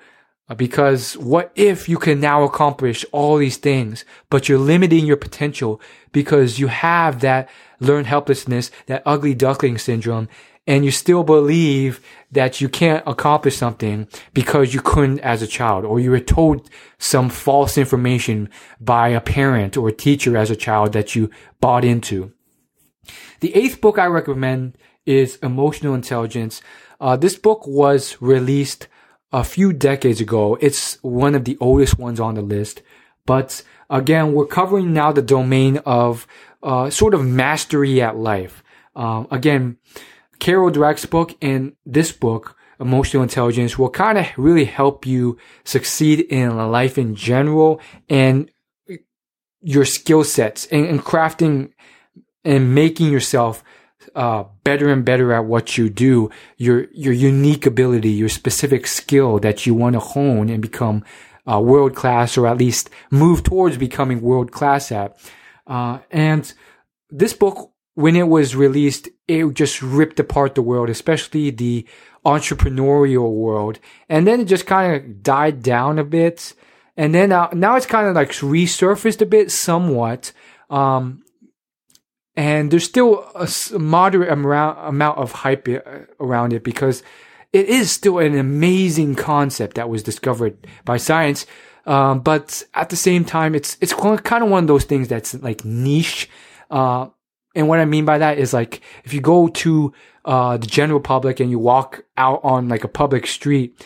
because what if you can now accomplish all these things, but you're limiting your potential because you have that learned helplessness, that ugly duckling syndrome, and you still believe that you can't accomplish something because you couldn't as a child or you were told some false information by a parent or a teacher as a child that you bought into. The eighth book I recommend is Emotional Intelligence. Uh, this book was released a few decades ago. It's one of the oldest ones on the list. But again, we're covering now the domain of uh, sort of mastery at life. Um, again, Carol Dweck's book and this book, Emotional Intelligence, will kind of really help you succeed in life in general and your skill sets and, and crafting and making yourself uh, better and better at what you do, your your unique ability, your specific skill that you want to hone and become uh, world class, or at least move towards becoming world class at. Uh, and this book, when it was released, it just ripped apart the world, especially the entrepreneurial world. And then it just kind of died down a bit. And then now it's kind of like resurfaced a bit somewhat. Um, and there's still a moderate amount of hype around it because it is still an amazing concept that was discovered by science. Um, but at the same time, it's it's kind of one of those things that's like niche. Uh, and what I mean by that is like if you go to uh, the general public and you walk out on like a public street,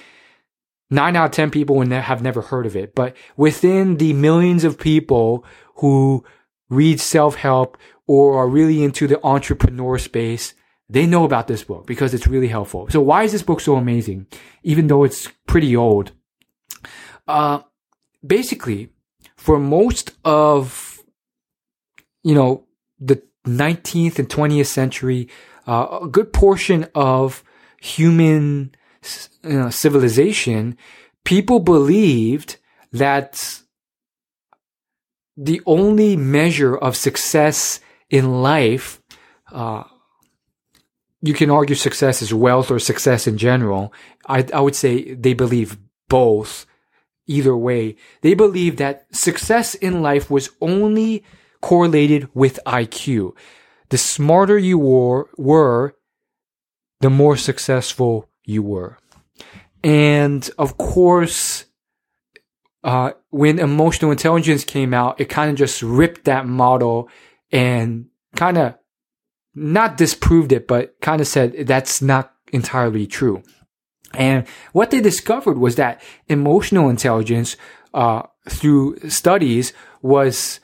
nine out of ten people would have never heard of it. But within the millions of people who read self help or are really into the entrepreneur space, they know about this book because it's really helpful. So why is this book so amazing? Even though it's pretty old. Uh, basically, for most of, you know, the 19th and 20th century, uh, a good portion of human you know, civilization, people believed that the only measure of success in life, uh, you can argue success is wealth or success in general. I, I would say they believe both. Either way, they believe that success in life was only correlated with IQ. The smarter you were, were, the more successful you were. And of course, uh, when emotional intelligence came out, it kind of just ripped that model and kind of not disproved it, but kind of said that's not entirely true. And what they discovered was that emotional intelligence, uh, through studies was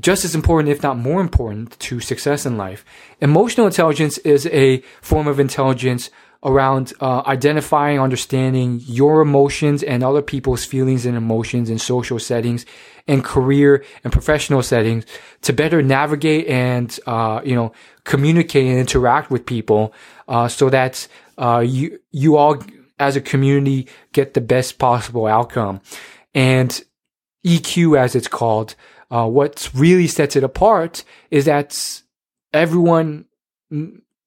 just as important, if not more important, to success in life. Emotional intelligence is a form of intelligence around uh, identifying, understanding your emotions and other people's feelings and emotions in social settings and career and professional settings to better navigate and uh, you know communicate and interact with people uh, so that uh, you you all as a community get the best possible outcome. And EQ, as it's called, uh, what really sets it apart is that everyone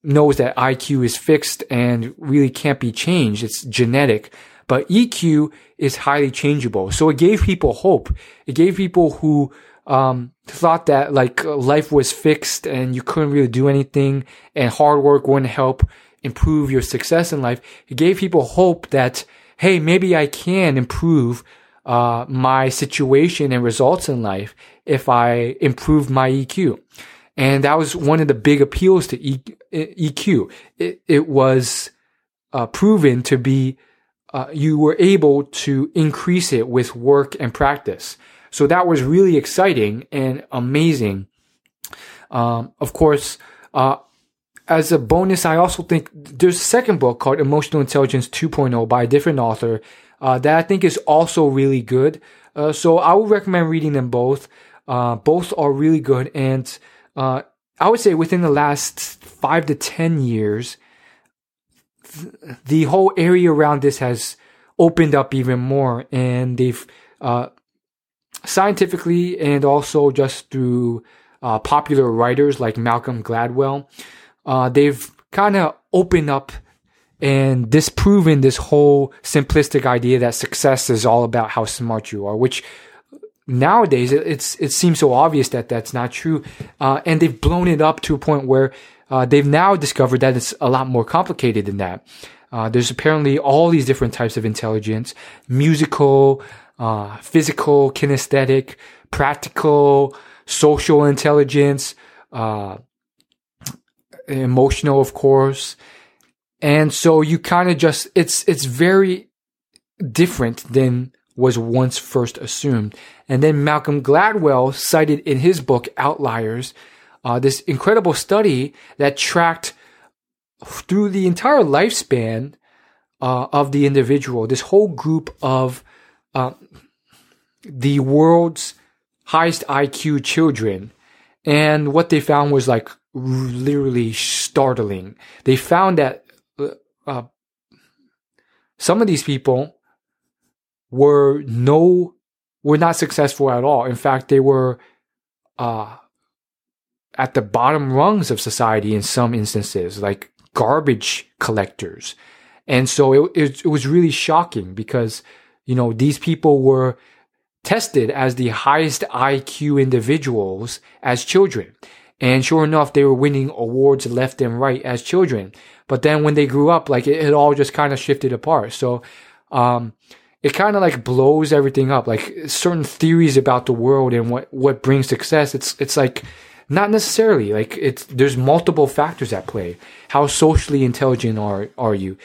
knows that IQ is fixed and really can't be changed. It's genetic. But EQ is highly changeable. So it gave people hope. It gave people who um, thought that like life was fixed and you couldn't really do anything and hard work wouldn't help improve your success in life. It gave people hope that, hey, maybe I can improve uh, my situation and results in life if I improve my EQ. And that was one of the big appeals to e- EQ. It, it was uh, proven to be, uh, you were able to increase it with work and practice. So that was really exciting and amazing. Um, of course, uh, as a bonus, I also think there's a second book called Emotional Intelligence 2.0 by a different author uh, that I think is also really good. Uh, so I would recommend reading them both. Uh, both are really good, and uh, I would say within the last five to 10 years, th- the whole area around this has opened up even more and they've, uh, scientifically and also just through, uh, popular writers like Malcolm Gladwell, uh, they've kind of opened up and disproven this whole simplistic idea that success is all about how smart you are, which nowadays it, it's it seems so obvious that that's not true, uh, and they've blown it up to a point where uh, they've now discovered that it's a lot more complicated than that. Uh, there's apparently all these different types of intelligence: musical, uh, physical, kinesthetic, practical, social intelligence, uh, emotional, of course. And so you kind of just it's it's very different than was once first assumed. And then Malcolm Gladwell cited in his book Outliers uh, this incredible study that tracked through the entire lifespan uh, of the individual, this whole group of uh, the world's highest IQ children. And what they found was like literally startling. They found that uh, uh, some of these people were no were not successful at all. In fact, they were uh, at the bottom rungs of society in some instances, like garbage collectors. And so it, it, it was really shocking because, you know, these people were tested as the highest IQ individuals as children. And sure enough, they were winning awards left and right as children. But then when they grew up, like it, it all just kind of shifted apart. So, um, it kind of like blows everything up. Like certain theories about the world and what, what brings success. It's, it's like, not necessarily. Like it's there's multiple factors at play. How socially intelligent are are you?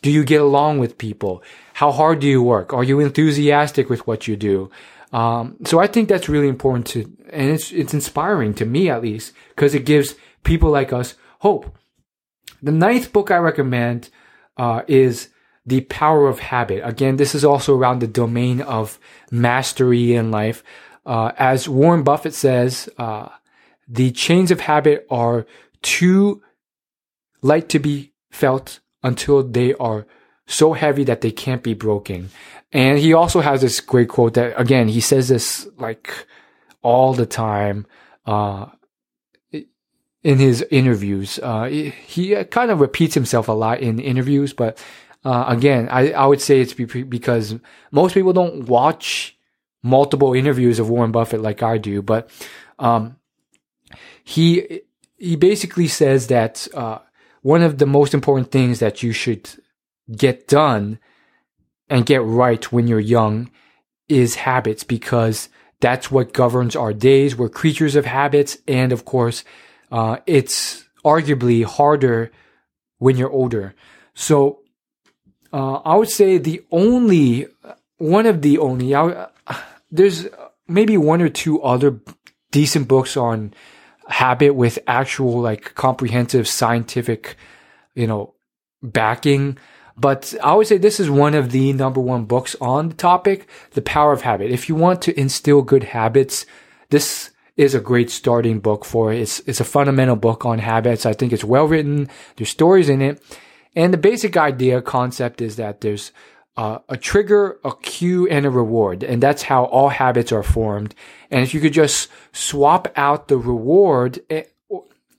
Do you get along with people? How hard do you work? Are you enthusiastic with what you do? Um, so I think that's really important to, and it's it's inspiring to me at least because it gives people like us hope. The ninth book I recommend uh, is The Power of Habit. Again, this is also around the domain of mastery in life. Uh, as Warren Buffett says, uh, the chains of habit are too light to be felt until they are so heavy that they can't be broken. And he also has this great quote that, again, he says this like all the time, uh, in his interviews. Uh, he kind of repeats himself a lot in interviews, but, uh, again, I, I would say it's because most people don't watch multiple interviews of Warren Buffett like I do, but, um, he he basically says that uh, one of the most important things that you should get done and get right when you're young is habits because that's what governs our days. We're creatures of habits, and of course, uh, it's arguably harder when you're older. So, uh, I would say the only one of the only I, there's maybe one or two other decent books on habit with actual like comprehensive scientific, you know, backing. But I would say this is one of the number one books on the topic, The Power of Habit. If you want to instill good habits, this is a great starting book for it. It's, it's a fundamental book on habits. I think it's well written. There's stories in it. And the basic idea concept is that there's uh, a trigger, a cue, and a reward. And that's how all habits are formed. And if you could just swap out the reward, eh,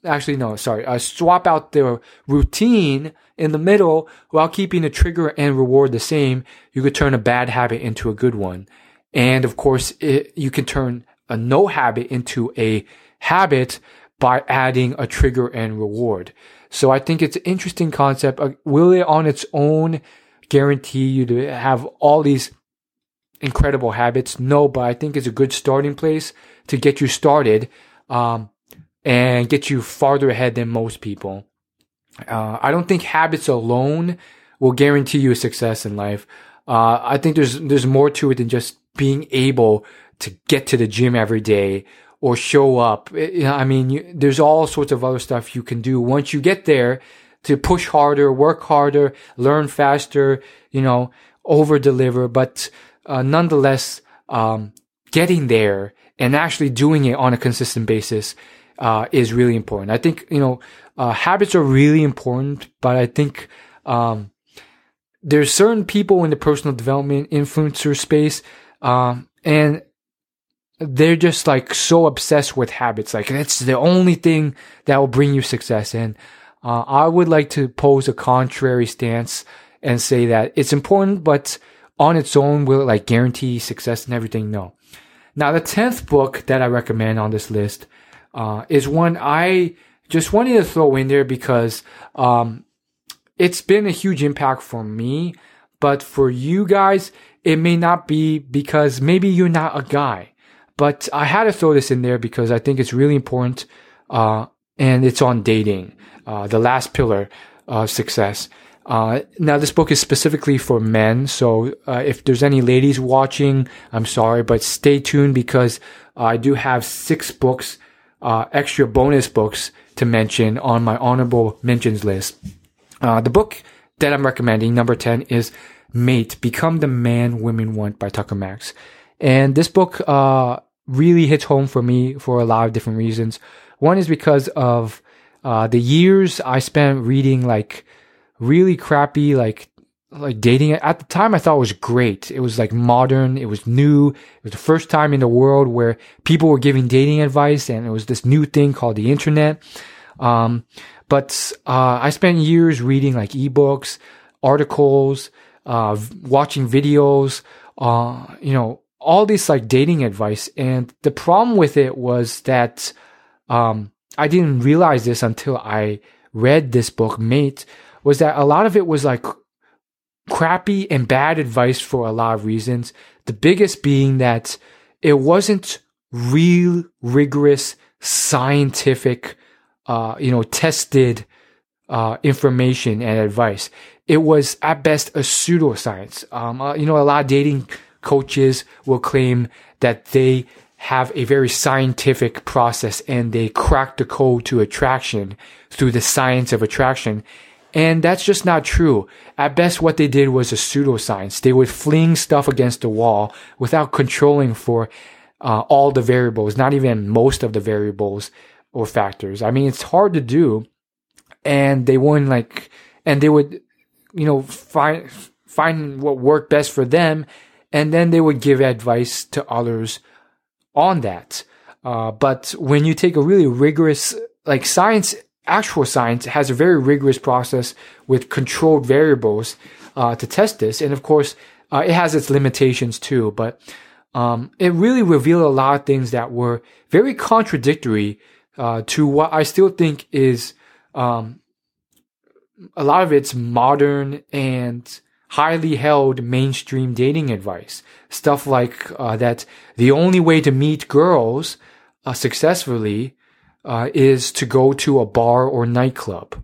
actually, no, sorry, uh, swap out the routine in the middle while keeping the trigger and reward the same, you could turn a bad habit into a good one. And of course, it, you can turn a no habit into a habit by adding a trigger and reward. So I think it's an interesting concept. Uh, will it on its own guarantee you to have all these incredible habits. No, but I think it's a good starting place to get you started um, and get you farther ahead than most people. Uh, I don't think habits alone will guarantee you success in life. Uh, I think there's there's more to it than just being able to get to the gym every day or show up. I mean, you, there's all sorts of other stuff you can do once you get there to push harder, work harder, learn faster, you know, over deliver. But uh, nonetheless, um, getting there and actually doing it on a consistent basis uh, is really important. I think you know uh, habits are really important, but I think um, there's certain people in the personal development influencer space, um, and they're just like so obsessed with habits. Like that's the only thing that will bring you success. And uh, I would like to pose a contrary stance and say that it's important, but on its own, will it like guarantee success and everything? No. Now, the 10th book that I recommend on this list, uh, is one I just wanted to throw in there because, um, it's been a huge impact for me, but for you guys, it may not be because maybe you're not a guy. But I had to throw this in there because I think it's really important, uh, and it's on dating uh, the last pillar of success. Uh, now this book is specifically for men, so uh, if there's any ladies watching, I'm sorry, but stay tuned because I do have six books, uh, extra bonus books to mention on my honorable mentions list. Uh, the book that I'm recommending, number 10, is Mate, Become the Man Women Want by Tucker Max. And this book, uh, really hits home for me for a lot of different reasons. One is because of uh, the years I spent reading like really crappy, like, like dating at the time I thought was great. It was like modern. It was new. It was the first time in the world where people were giving dating advice and it was this new thing called the internet. Um, but, uh, I spent years reading like ebooks, articles, uh, watching videos, uh, you know, all this like dating advice. And the problem with it was that, um, I didn't realize this until I read this book, Mate, was that a lot of it was like crappy and bad advice for a lot of reasons. The biggest being that it wasn't real, rigorous, scientific, uh, you know, tested, uh, information and advice. It was at best a pseudoscience. Um, uh, you know, a lot of dating coaches will claim that they have a very scientific process and they crack the code to attraction through the science of attraction. And that's just not true. At best, what they did was a pseudoscience. They would fling stuff against the wall without controlling for uh, all the variables, not even most of the variables or factors. I mean, it's hard to do. And they wouldn't like, and they would, you know, find, find what worked best for them. And then they would give advice to others on that. Uh, but when you take a really rigorous, like science, actual science has a very rigorous process with controlled variables uh, to test this, and of course, uh, it has its limitations too. But um, it really revealed a lot of things that were very contradictory uh, to what I still think is um, a lot of it's modern and highly held mainstream dating advice. Stuff like uh, that the only way to meet girls uh, successfully uh, is to go to a bar or nightclub,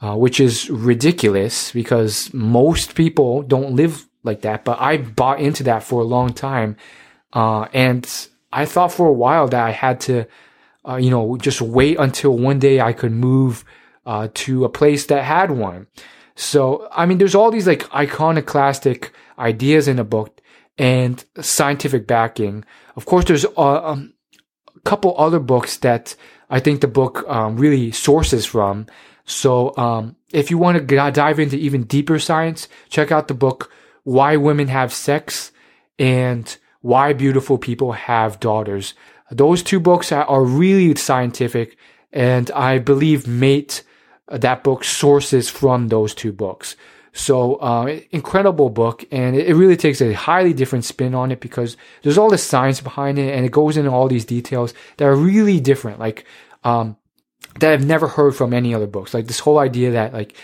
uh, which is ridiculous because most people don't live like that. But I bought into that for a long time. Uh, and I thought for a while that I had to, uh, you know, just wait until one day I could move to a place that had one. So, I mean, there's all these like iconoclastic ideas in the book and scientific backing. Of course, there's a, um, a couple other books that I think the book um, really sources from. So, um, if you want to dive into even deeper science, check out the book Why Women Have Sex and Why Beautiful People Have Daughters. Those two books are really scientific and I believe mate that book sources from those two books. So, uh, incredible book, and it, really takes a highly different spin on it because there's all the science behind it, and it goes into all these details that are really different, like um, that I've never heard from any other books. Like this whole idea that like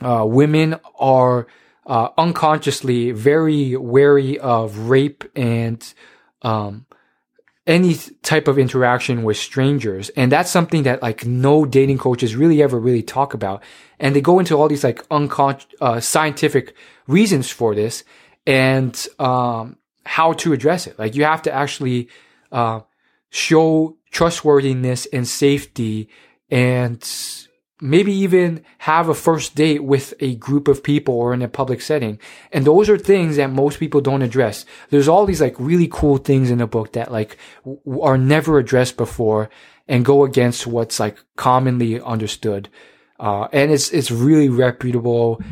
uh, women are uh, unconsciously very wary of rape and um, any type of interaction with strangers. And that's something that like no dating coaches really ever really talk about. And they go into all these like unconscious, uh, scientific reasons for this and, um, how to address it. Like you have to actually, uh, show trustworthiness and safety and maybe even have a first date with a group of people or in a public setting. And those are things that most people don't address. There's all these like really cool things in the book that like w- are never addressed before and go against what's like commonly understood. Uh, and it's, it's really reputable,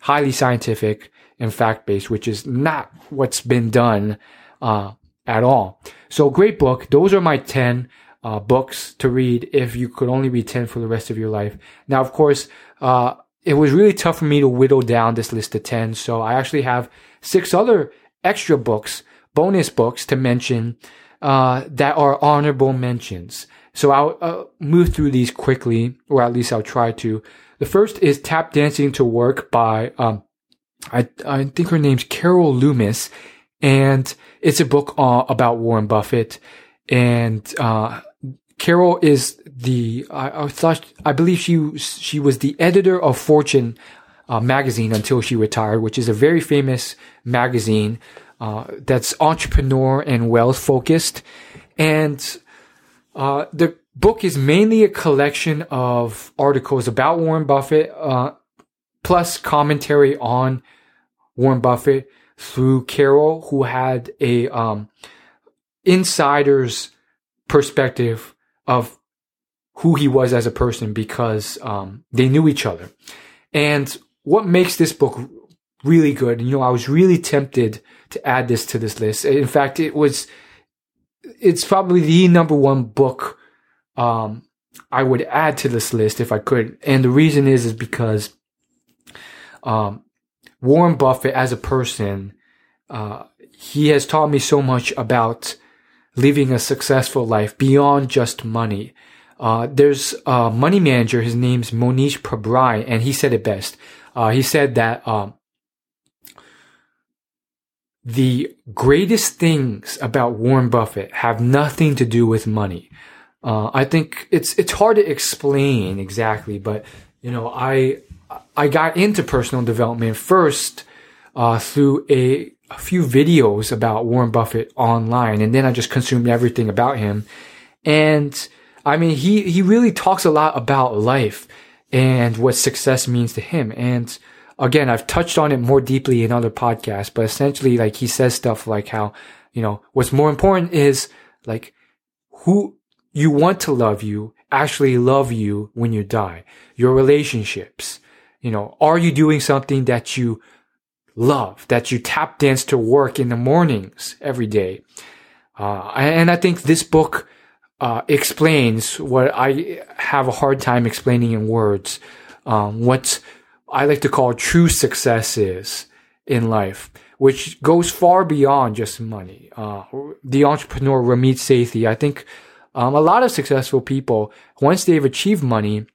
highly scientific and fact based, which is not what's been done, uh, at all. So great book. Those are my 10 uh, books to read if you could only read 10 for the rest of your life. Now, of course, uh, it was really tough for me to whittle down this list to 10. So I actually have six other extra books, bonus books to mention, uh, that are honorable mentions. So I'll uh, move through these quickly, or at least I'll try to. The first is Tap Dancing to Work by, um, I, I think her name's Carol Loomis, and it's a book uh, about Warren Buffett. And uh, Carol is the I, I, thought I believe she she was the editor of Fortune uh, magazine until she retired, which is a very famous magazine uh, that's entrepreneur and wealth focused. And uh, the book is mainly a collection of articles about Warren Buffett, uh, plus commentary on Warren Buffett through Carol, who had a um, insider's perspective of who he was as a person because um, they knew each other. And what makes this book really good, you know, I was really tempted to add this to this list. In fact, it was, it's probably the number one book um, I would add to this list if I could. And the reason is, is because um, Warren Buffett as a person, uh, he has taught me so much about living a successful life beyond just money. Uh, there's a money manager, his name's Mohnish Pabrai, and he said it best. Uh, he said that um, the greatest things about Warren Buffett have nothing to do with money. Uh, I think it's it's hard to explain exactly, but you know, I I got into personal development first uh, through a, a few videos about Warren Buffett online, and then I just consumed everything about him. And I mean, he he really talks a lot about life and what success means to him. And again, I've touched on it more deeply in other podcasts, but essentially, like he says stuff like how you know what's more important is like who you want to love you actually love you when you die. Your relationships, you know, are you doing something that you love, that you tap dance to work in the mornings every day? Uh, and I think this book, uh, explains what I have a hard time explaining in words. Um, what I like to call true success is in life, which goes far beyond just money. Uh, the entrepreneur Ramit Sethi, I think, um, a lot of successful people, once they've achieved money,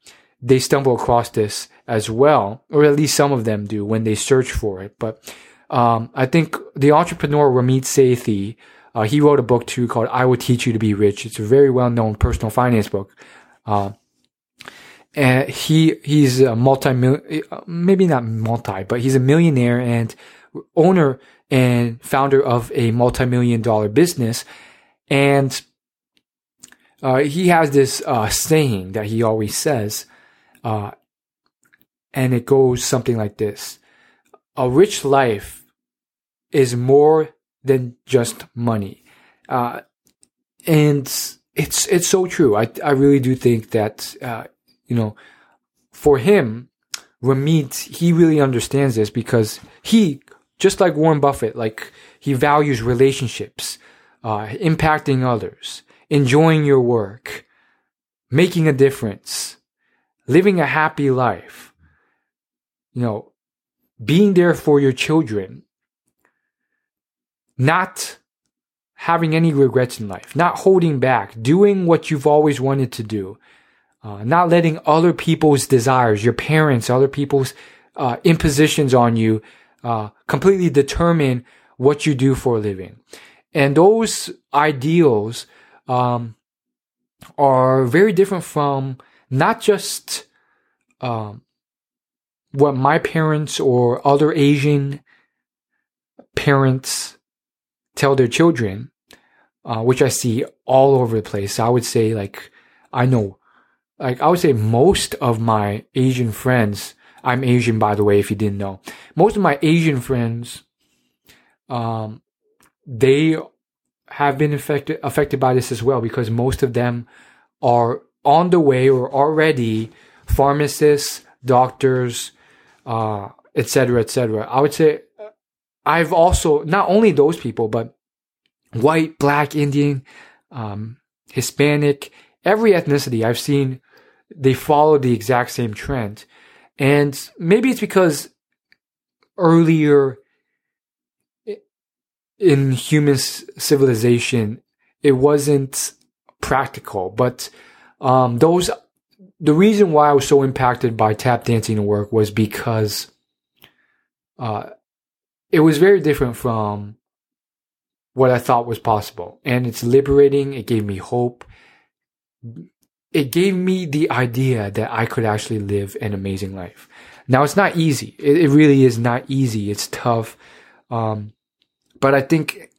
they stumble across this as well, or at least some of them do when they search for it. But um, I think the entrepreneur Ramit Sethi, uh, he wrote a book too called "I Will Teach You to Be Rich." It's a very well-known personal finance book. Uh, and he he's a multi maybe not multi, but he's a millionaire and owner and founder of a multi-million dollar business. And uh, he has this uh, saying that he always says, uh, and it goes something like this: "A rich life is more than just money," uh, and it's it's so true. I I really do think that uh, you know, for him, Ramit he really understands this because he just like Warren Buffett, like he values relationships, uh, impacting others, enjoying your work, making a difference, living a happy life, you know, being there for your children, not having any regrets in life, not holding back, doing what you've always wanted to do, uh, not letting other people's desires, your parents, other people's uh, impositions on you, uh, completely determine what you do for a living. And those ideals um, are very different from not just um, what my parents or other Asian parents tell their children, uh, which I see all over the place. I would say, like, I know, like, I would say most of my Asian friends, I'm Asian, by the way, if you didn't know, most of my Asian friends, um, they have been affected affected by this as well because most of them are on the way or already pharmacists, doctors, uh, etc., etc. I would say I've also not only those people, but white, black, Indian, um, Hispanic, every ethnicity I've seen, they follow the exact same trend. And maybe it's because earlier in human civilization, it wasn't practical. But um, those, the reason why I was so impacted by tap dancing and work was because uh, it was very different from what I thought was possible. And it's liberating. It gave me hope. It gave me the idea that I could actually live an amazing life. Now it's not easy. It, it really is not easy. It's tough. Um, but I think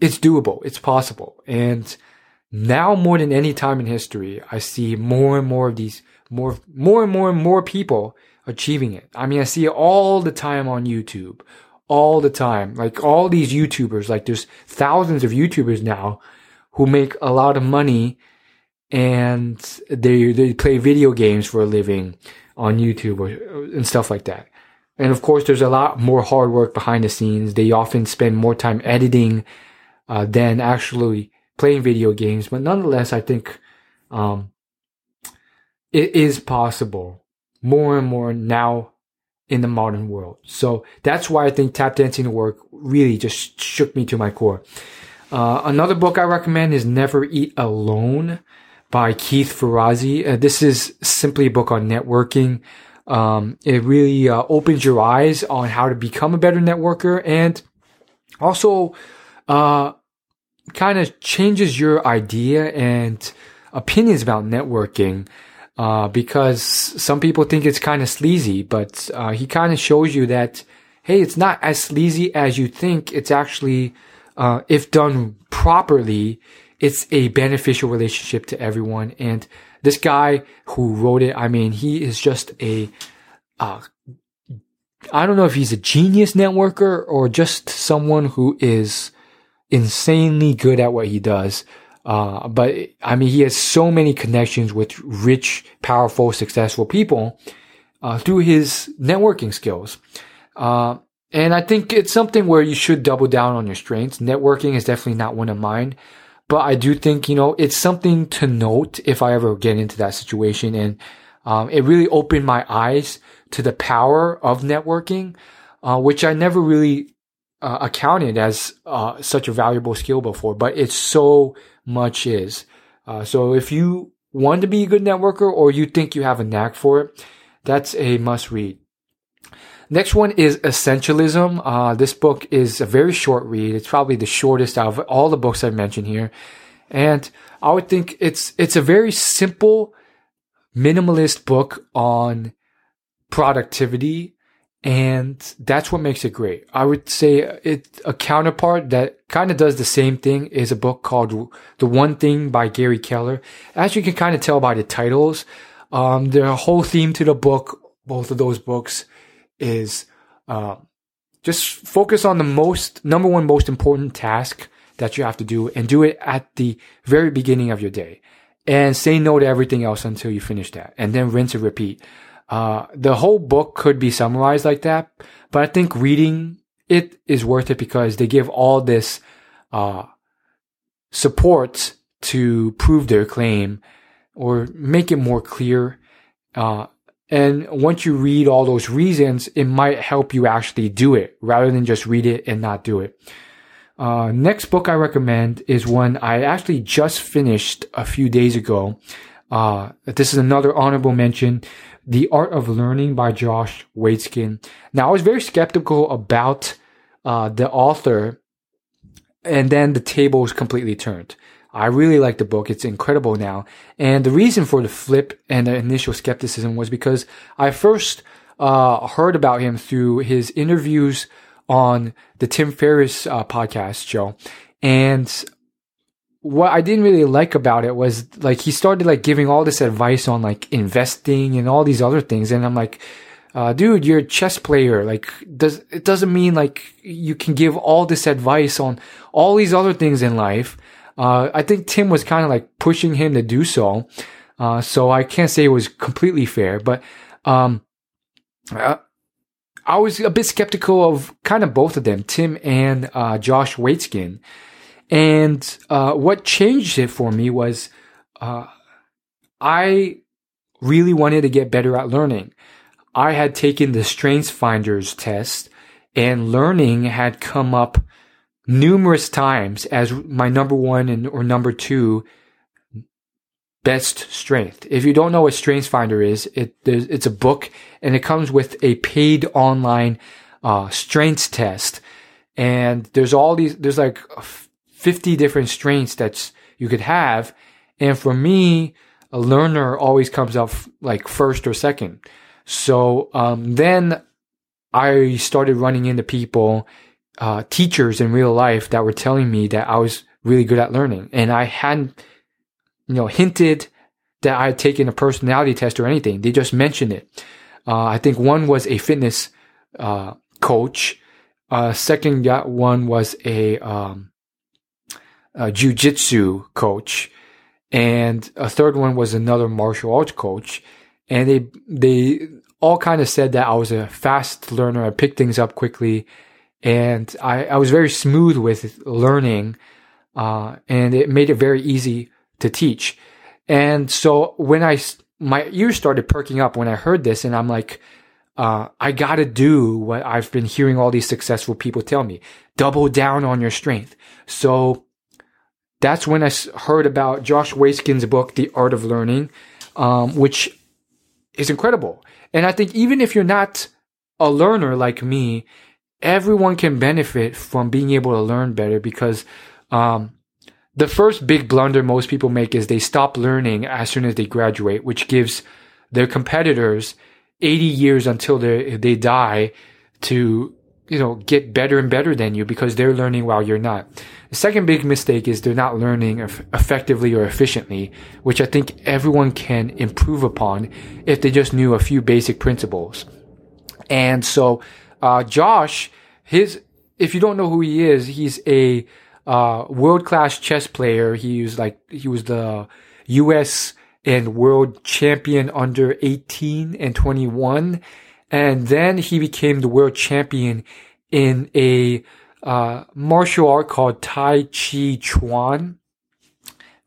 it's doable. It's possible. And now more than any time in history, I see more and more of these, more, more and more and more people achieving it. I mean, I see it all the time on YouTube, all the time. Like all these YouTubers, like there's thousands of YouTubers now who make a lot of money and they they play video games for a living on YouTube or, and stuff like that. And of course, there's a lot more hard work behind the scenes. They often spend more time editing uh, than actually playing video games. But nonetheless, I think um, it is possible more and more now in the modern world. So that's why I think tap dancing work really just shook me to my core. Uh, another book I recommend is Never Eat Alone by Keith Ferrazzi. Uh, this is simply a book on networking. Um, it really uh, opens your eyes on how to become a better networker and also uh, kind of changes your idea and opinions about networking. Uh, because some people think it's kind of sleazy, but uh, he kind of shows you that hey, it's not as sleazy as you think. It's actually, uh, if done properly, it's a beneficial relationship to everyone. And this guy who wrote it, I mean, he is just a, uh, I don't know if he's a genius networker or just someone who is insanely good at what he does. Uh, but I mean, he has so many connections with rich, powerful, successful people uh, through his networking skills. Uh, and I think it's something where you should double down on your strengths. Networking is definitely not one of mine, but I do think, you know, it's something to note if I ever get into that situation. And, um, it really opened my eyes to the power of networking, uh, which I never really, uh, accounted as, uh, such a valuable skill before, but it so much is. Uh, so if you want to be a good networker or you think you have a knack for it, that's a must read. Next one is Essentialism. Uh, this book is a very short read. It's probably the shortest out of all the books I've mentioned here. And I would think it's, it's a very simple, minimalist book on productivity. And that's what makes it great. I would say it, a counterpart that kind of does the same thing is a book called The One Thing by Gary Keller. As you can kind of tell by the titles, um, the whole theme to the book, both of those books, is uh, just focus on the most number one most important task that you have to do and do it at the very beginning of your day and say no to everything else until you finish that and then rinse and repeat. Uh, the whole book could be summarized like that, but I think reading it is worth it because they give all this, uh, support to prove their claim or make it more clear. Uh, and once you read all those reasons, it might help you actually do it rather than just read it and not do it. Uh, next book I recommend is one I actually just finished a few days ago. Uh, this is another honorable mention. The Art of Learning by Josh Waitzkin. Now, I was very skeptical about, uh, the author and then the tables completely turned. I really like the book. It's incredible now. And the reason for the flip and the initial skepticism was because I first uh, heard about him through his interviews on the Tim Ferriss uh, podcast show. And what I didn't really like about it was like he started like giving all this advice on like investing and all these other things. And I'm like, uh, dude, you're a chess player. Like, does, it doesn't mean like you can give all this advice on all these other things in life. Uh, I think Tim was kind of like pushing him to do so. Uh, so I can't say it was completely fair, but, um, uh, I was a bit skeptical of kind of both of them, Tim and, uh, Josh Waitzkin. And, uh, what changed it for me was, uh, I really wanted to get better at learning. I had taken the Strengths Finders test and learning had come up numerous times as my number one and or number two best strength. If you don't know what Strengths Finder is, it it's a book and it comes with a paid online uh, strengths test. And there's all these there's like 50 different strengths that you could have. And for me, a learner always comes up like first or second. So um, then I started running into people uh, teachers in real life that were telling me that I was really good at learning. And I hadn't, you know, hinted that I had taken a personality test or anything. They just mentioned it. Uh, I think one was a fitness, uh, coach. Uh, second one was a, um, a jujitsu coach. and a third one was another martial arts coach. And they, they all kind of said that I was a fast learner. I picked things up quickly and I, I was very smooth with learning. Uh, and it made it very easy to teach. And so when I, my ears started perking up when I heard this and I'm like, uh, I gotta do what I've been hearing all these successful people tell me. Double down on your strength. So that's when I heard about Josh Waitzkin's book, The Art of Learning, um, which is incredible. And I think even if you're not a learner like me, everyone can benefit from being able to learn better because, um, the first big blunder most people make is they stop learning as soon as they graduate, which gives their competitors 80 years until they, they die to, you know, get better and better than you because they're learning while you're not. The second big mistake is they're not learning effectively or efficiently, which I think everyone can improve upon if they just knew a few basic principles. And so, uh, Josh, his, if you don't know who he is, he's a, uh, world class chess player. He was like, he was the U.S. and world champion under 18 and 21. And then he became the world champion in a, uh, martial art called Tai Chi Chuan.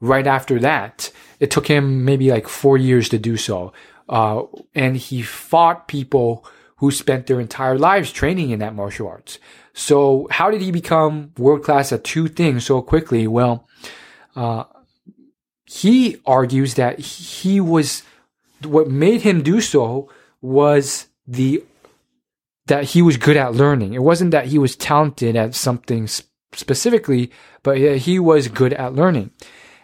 Right after that, it took him maybe like four years to do so. Uh, and he fought people who spent their entire lives training in that martial arts. So how did he become world class at two things so quickly? Well, uh, he argues that he was, what made him do so was the, that he was good at learning. It wasn't that he was talented at something specifically, but he was good at learning.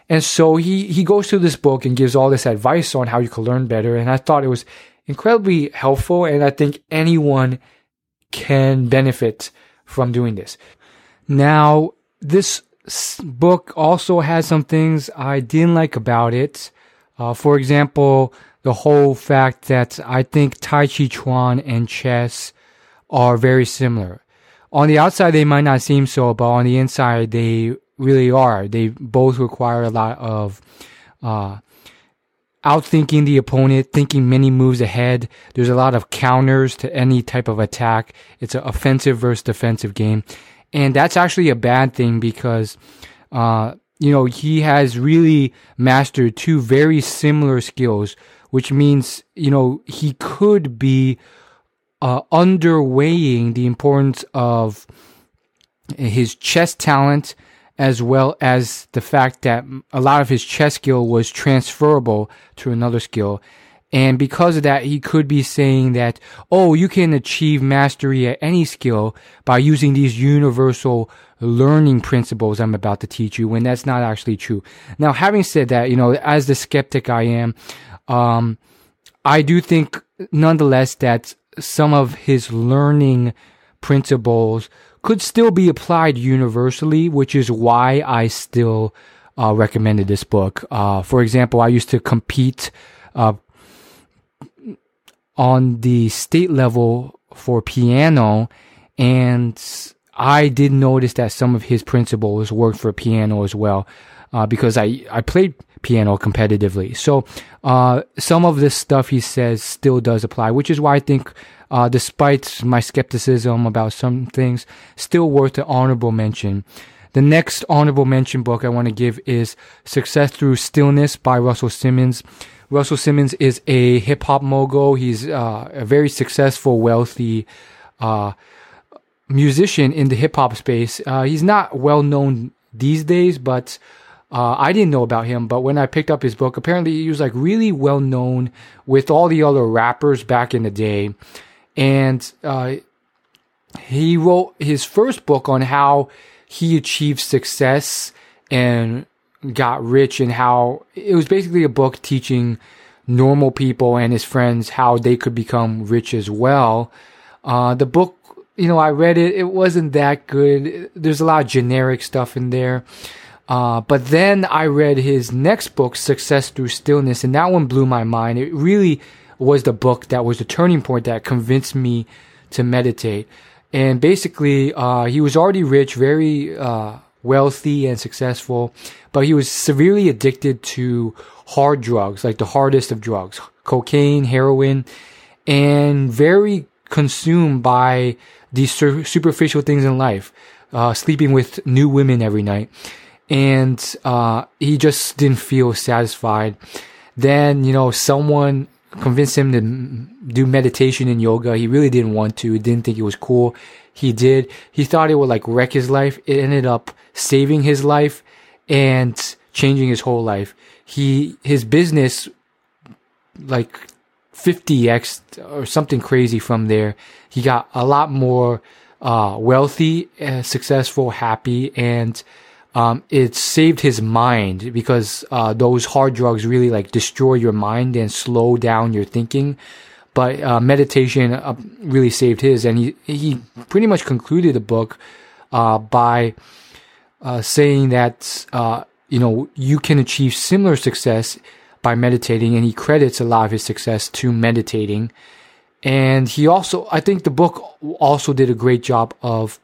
And so he, he goes through this book and gives all this advice on how you can learn better. And I thought it was incredibly helpful. And I think anyone can benefit from doing this. Now, this book also has some things I didn't like about it. Uh, for example, the whole fact that I think Tai Chi Chuan and chess are very similar. On the outside, they might not seem so, but on the inside, they really are. They both require a lot of uh, outthinking the opponent, thinking many moves ahead. There's a lot of counters to any type of attack. It's an offensive versus defensive game. And that's actually a bad thing because, uh, you know, he has really mastered two very similar skills, which means, you know, he could be, uh, underweighing the importance of his chess talent as well as the fact that a lot of his chess skill was transferable to another skill. And because of that, he could be saying that, oh, you can achieve mastery at any skill by using these universal learning principles I'm about to teach you, when that's not actually true. Now, having said that, you know, as the skeptic I am, um, I do think nonetheless that some of his learning principles could still be applied universally, which is why I still uh, recommended this book. Uh, for example, I used to compete uh, on the state level for piano, and I did notice that some of his principles worked for piano as well, uh, because I I played piano competitively. So uh, some of this stuff he says still does apply, which is why I think uh, despite my skepticism about some things, still worth an honorable mention. The next honorable mention book I want to give is Success Through Stillness by Russell Simmons. Russell Simmons is a hip hop mogul. He's uh, a very successful, wealthy uh, musician in the hip hop space. Uh, he's not well known these days, but uh, I didn't know about him. But when I picked up his book, apparently he was like really well known with all the other rappers back in the day and uh, he wrote his first book on how he achieved success and got rich and how it was basically a book teaching normal people and his friends how they could become rich as well. Uh, the book, you know, I read it. It wasn't that good. There's a lot of generic stuff in there. Uh, but then I read his next book, Success Through Stillness, and that one blew my mind. It really was the book that was the turning point that convinced me to meditate. And basically, uh, he was already rich, very uh, wealthy and successful, but he was severely addicted to hard drugs, like the hardest of drugs, cocaine, heroin, and very consumed by these superficial things in life, uh, sleeping with new women every night. And, uh, he just didn't feel satisfied. Then, you know, someone convinced him to do meditation and yoga. He really didn't want to. He didn't think it was cool. He did. He thought it would like wreck his life. It ended up saving his life and changing his whole life. He, his business, like 50x or something crazy from there. He got a lot more, uh, wealthy, uh, successful, happy, and, um, it saved his mind because, uh, those hard drugs really like destroy your mind and slow down your thinking. But, uh, meditation uh, really saved his and he, he pretty much concluded the book, uh, by, uh, saying that, uh, you know, you can achieve similar success by meditating and he credits a lot of his success to meditating. And he also, I think the book also did a great job of,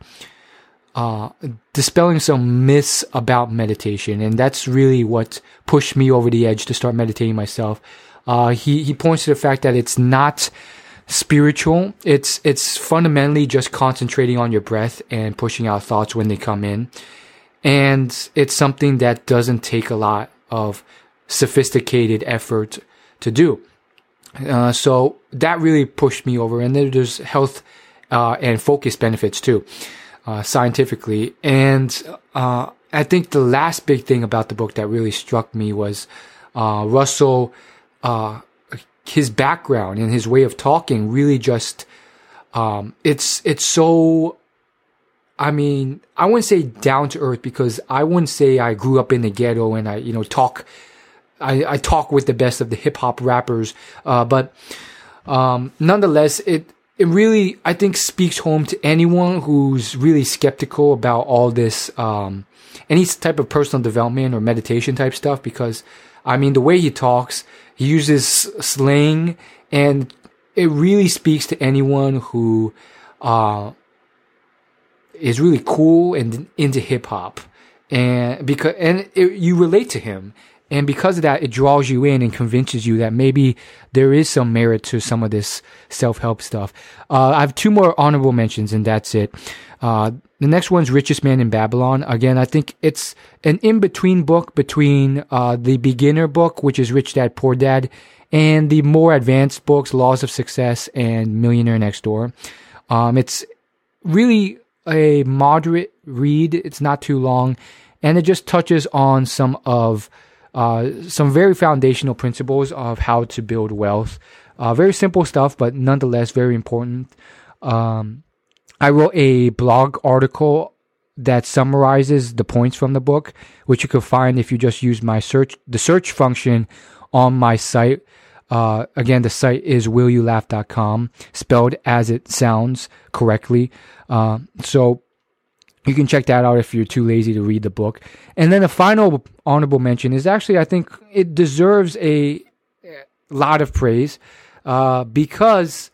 uh, dispelling some myths about meditation. And that's really what pushed me over the edge to start meditating myself. Uh, he, he points to the fact that it's not spiritual. It's, it's fundamentally just concentrating on your breath and pushing out thoughts when they come in. And it's something that doesn't take a lot of sophisticated effort to do. Uh, so that really pushed me over. And then there's health uh, and focus benefits too, uh, scientifically. And uh, I think the last big thing about the book that really struck me was uh, Russell, uh, his background and his way of talking really just um, it's it's so I mean, I wouldn't say down to earth because I wouldn't say I grew up in the ghetto and I, you know, talk I, I talk with the best of the hip hop rappers. Uh, but, um, nonetheless, it, it really, I think speaks home to anyone who's really skeptical about all this, um, any type of personal development or meditation type stuff because, I mean, the way he talks, he uses slang and it really speaks to anyone who, uh, is really cool and into hip hop and because, and it, you relate to him and because of that, it draws you in and convinces you that maybe there is some merit to some of this self-help stuff. Uh, I have two more honorable mentions and that's it. Uh, the next one's Richest Man in Babylon. Again, I think it's an in-between book between, uh, the beginner book, which is Rich Dad Poor Dad, and the more advanced books, Laws of Success and Millionaire Next Door. Um, it's really a moderate read. It's not too long and it just touches on some of, uh, some very foundational principles of how to build wealth. Uh, very simple stuff, but nonetheless very important. Um, I wrote a blog article that summarizes the points from the book, which you can find if you just use my search, the search function on my site. Uh, again, the site is willyoulaugh.com, spelled as it sounds correctly. Uh, so you can check that out if you're too lazy to read the book. And then the final honorable mention is actually, I think it deserves a lot of praise uh, because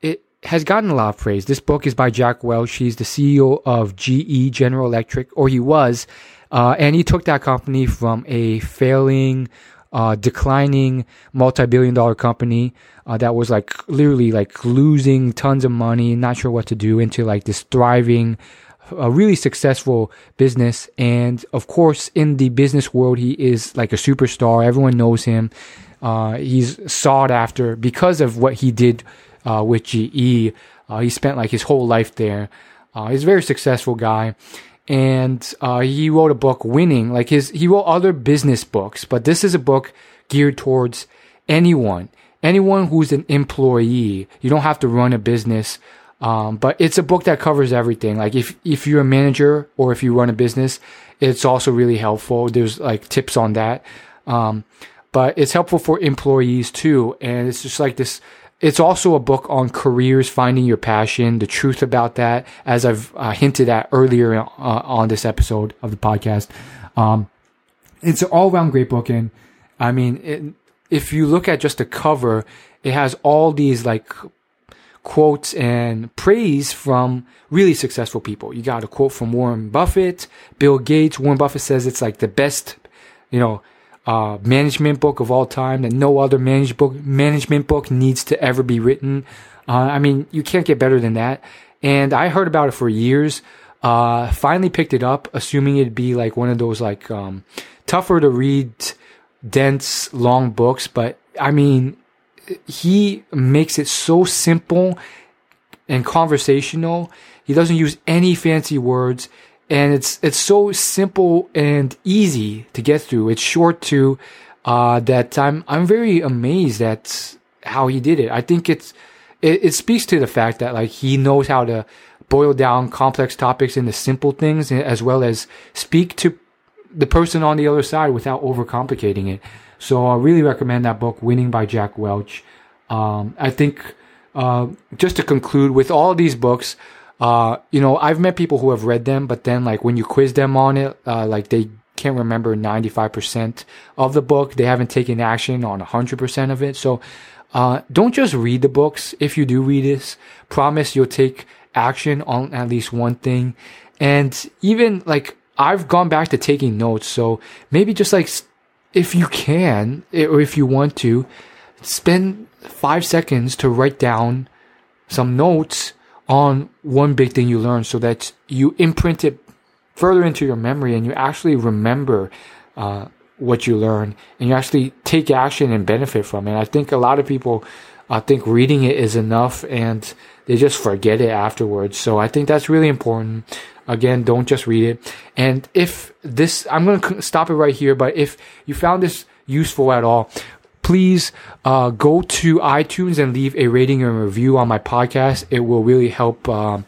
it has gotten a lot of praise. This book is by Jack Welch. He's the CEO of GE General Electric, or he was, uh, and he took that company from a failing, uh, declining multi-billion dollar company uh, that was like literally like losing tons of money, not sure what to do, into like this thriving a really successful business. And of course, in the business world, he is like a superstar. Everyone knows him. Uh, he's sought after because of what he did uh, with GE. Uh, he spent like his whole life there. Uh, he's a very successful guy. And uh, he wrote a book, Winning. Like his, he wrote other business books, but this is a book geared towards anyone, anyone who's an employee. You don't have to run a business um, but it's a book that covers everything. Like if, if you're a manager or if you run a business, it's also really helpful. There's like tips on that. Um, but it's helpful for employees too. And it's just like this, it's also a book on careers, finding your passion, the truth about that, as I've uh, hinted at earlier uh, on this episode of the podcast. Um, it's an all around great book. And I mean, it, if you look at just the cover, it has all these like quotes and praise from really successful people. You got a quote from Warren Buffett, Bill Gates. Warren Buffett says it's like the best, you know, uh, management book of all time that no other manage book, management book needs to ever be written. Uh, I mean, you can't get better than that. And I heard about it for years. Uh, finally picked it up, assuming it'd be like one of those like, um, tougher to read, dense, long books. But I mean, he makes it so simple and conversational. He doesn't use any fancy words and it's it's so simple and easy to get through. It's short too. Uh, that I'm I'm very amazed at how he did it. I think it's it, it speaks to the fact that like he knows how to boil down complex topics into simple things as well as speak to the person on the other side without overcomplicating it. So I really recommend that book, Winning by Jack Welch. Um, I think uh, just to conclude with all these books, uh, you know, I've met people who have read them, but then like when you quiz them on it, uh, like they can't remember 95% of the book. They haven't taken action on 100% of it. So, uh, don't just read the books. If you do read this, promise you'll take action on at least one thing. And even like I've gone back to taking notes. So maybe just like if you can, or if you want to, spend five seconds to write down some notes on one big thing you learned so that you imprint it further into your memory and you actually remember uh, what you learn and you actually take action and benefit from it. I think a lot of people uh, think reading it is enough and they just forget it afterwards. So I think that's really important. Again, don't just read it. And if this, I'm going to stop it right here, but if you found this useful at all, please uh, go to iTunes and leave a rating and review on my podcast. It will really help um,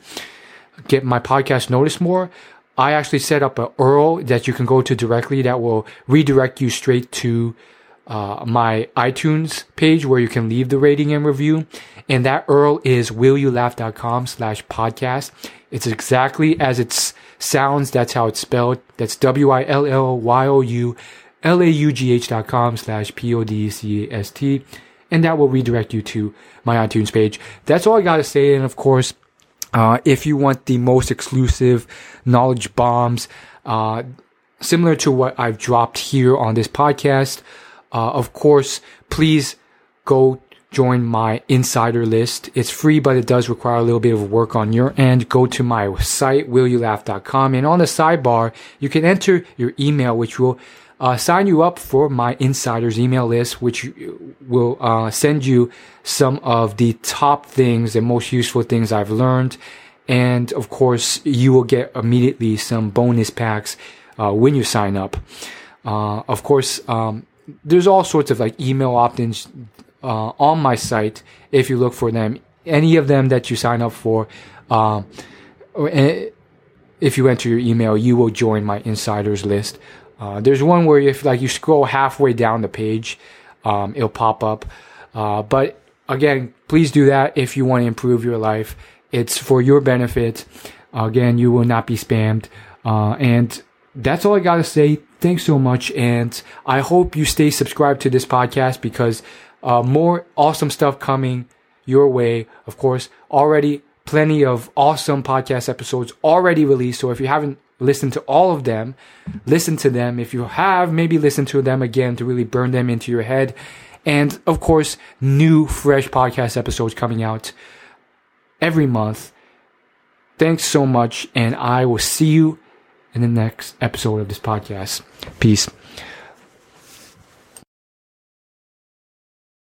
get my podcast noticed more. I actually set up a URL that you can go to directly that will redirect you straight to uh, my iTunes page where you can leave the rating and review. And that URL is willyoulaugh.com slash podcast. It's exactly as it sounds. That's how it's spelled. That's W-I-L-L-Y-O-U laugh.com slash P-O-D-C-A-S-T. And that will redirect you to my iTunes page. That's all I gotta say. And of course, uh, if you want the most exclusive knowledge bombs, uh, similar to what I've dropped here on this podcast, uh, of course, please go join my insider list. It's free, but it does require a little bit of work on your end. Go to my site, willyoulaugh.com, and on the sidebar, you can enter your email, which will uh, sign you up for my insiders email list, which will uh, send you some of the top things and most useful things I've learned. And of course, you will get immediately some bonus packs uh, when you sign up. Uh, of course, um, there's all sorts of like email opt-ins uh, on my site if you look for them. Any of them that you sign up for, uh, if you enter your email, you will join my insiders list. Uh, there's one where if like you scroll halfway down the page, um, it'll pop up. Uh, but again, please do that if you want to improve your life. It's for your benefit. again, you will not be spammed. Uh, and that's all I got to say. Thanks so much. And I hope you stay subscribed to this podcast because uh, more awesome stuff coming your way. Of course, already plenty of awesome podcast episodes already released. So if you haven't listened to all of them, listen to them. If you have, maybe listen to them again to really burn them into your head. And of course, new fresh podcast episodes coming out every month. Thanks so much. And I will see you in the next episode of this podcast. Peace.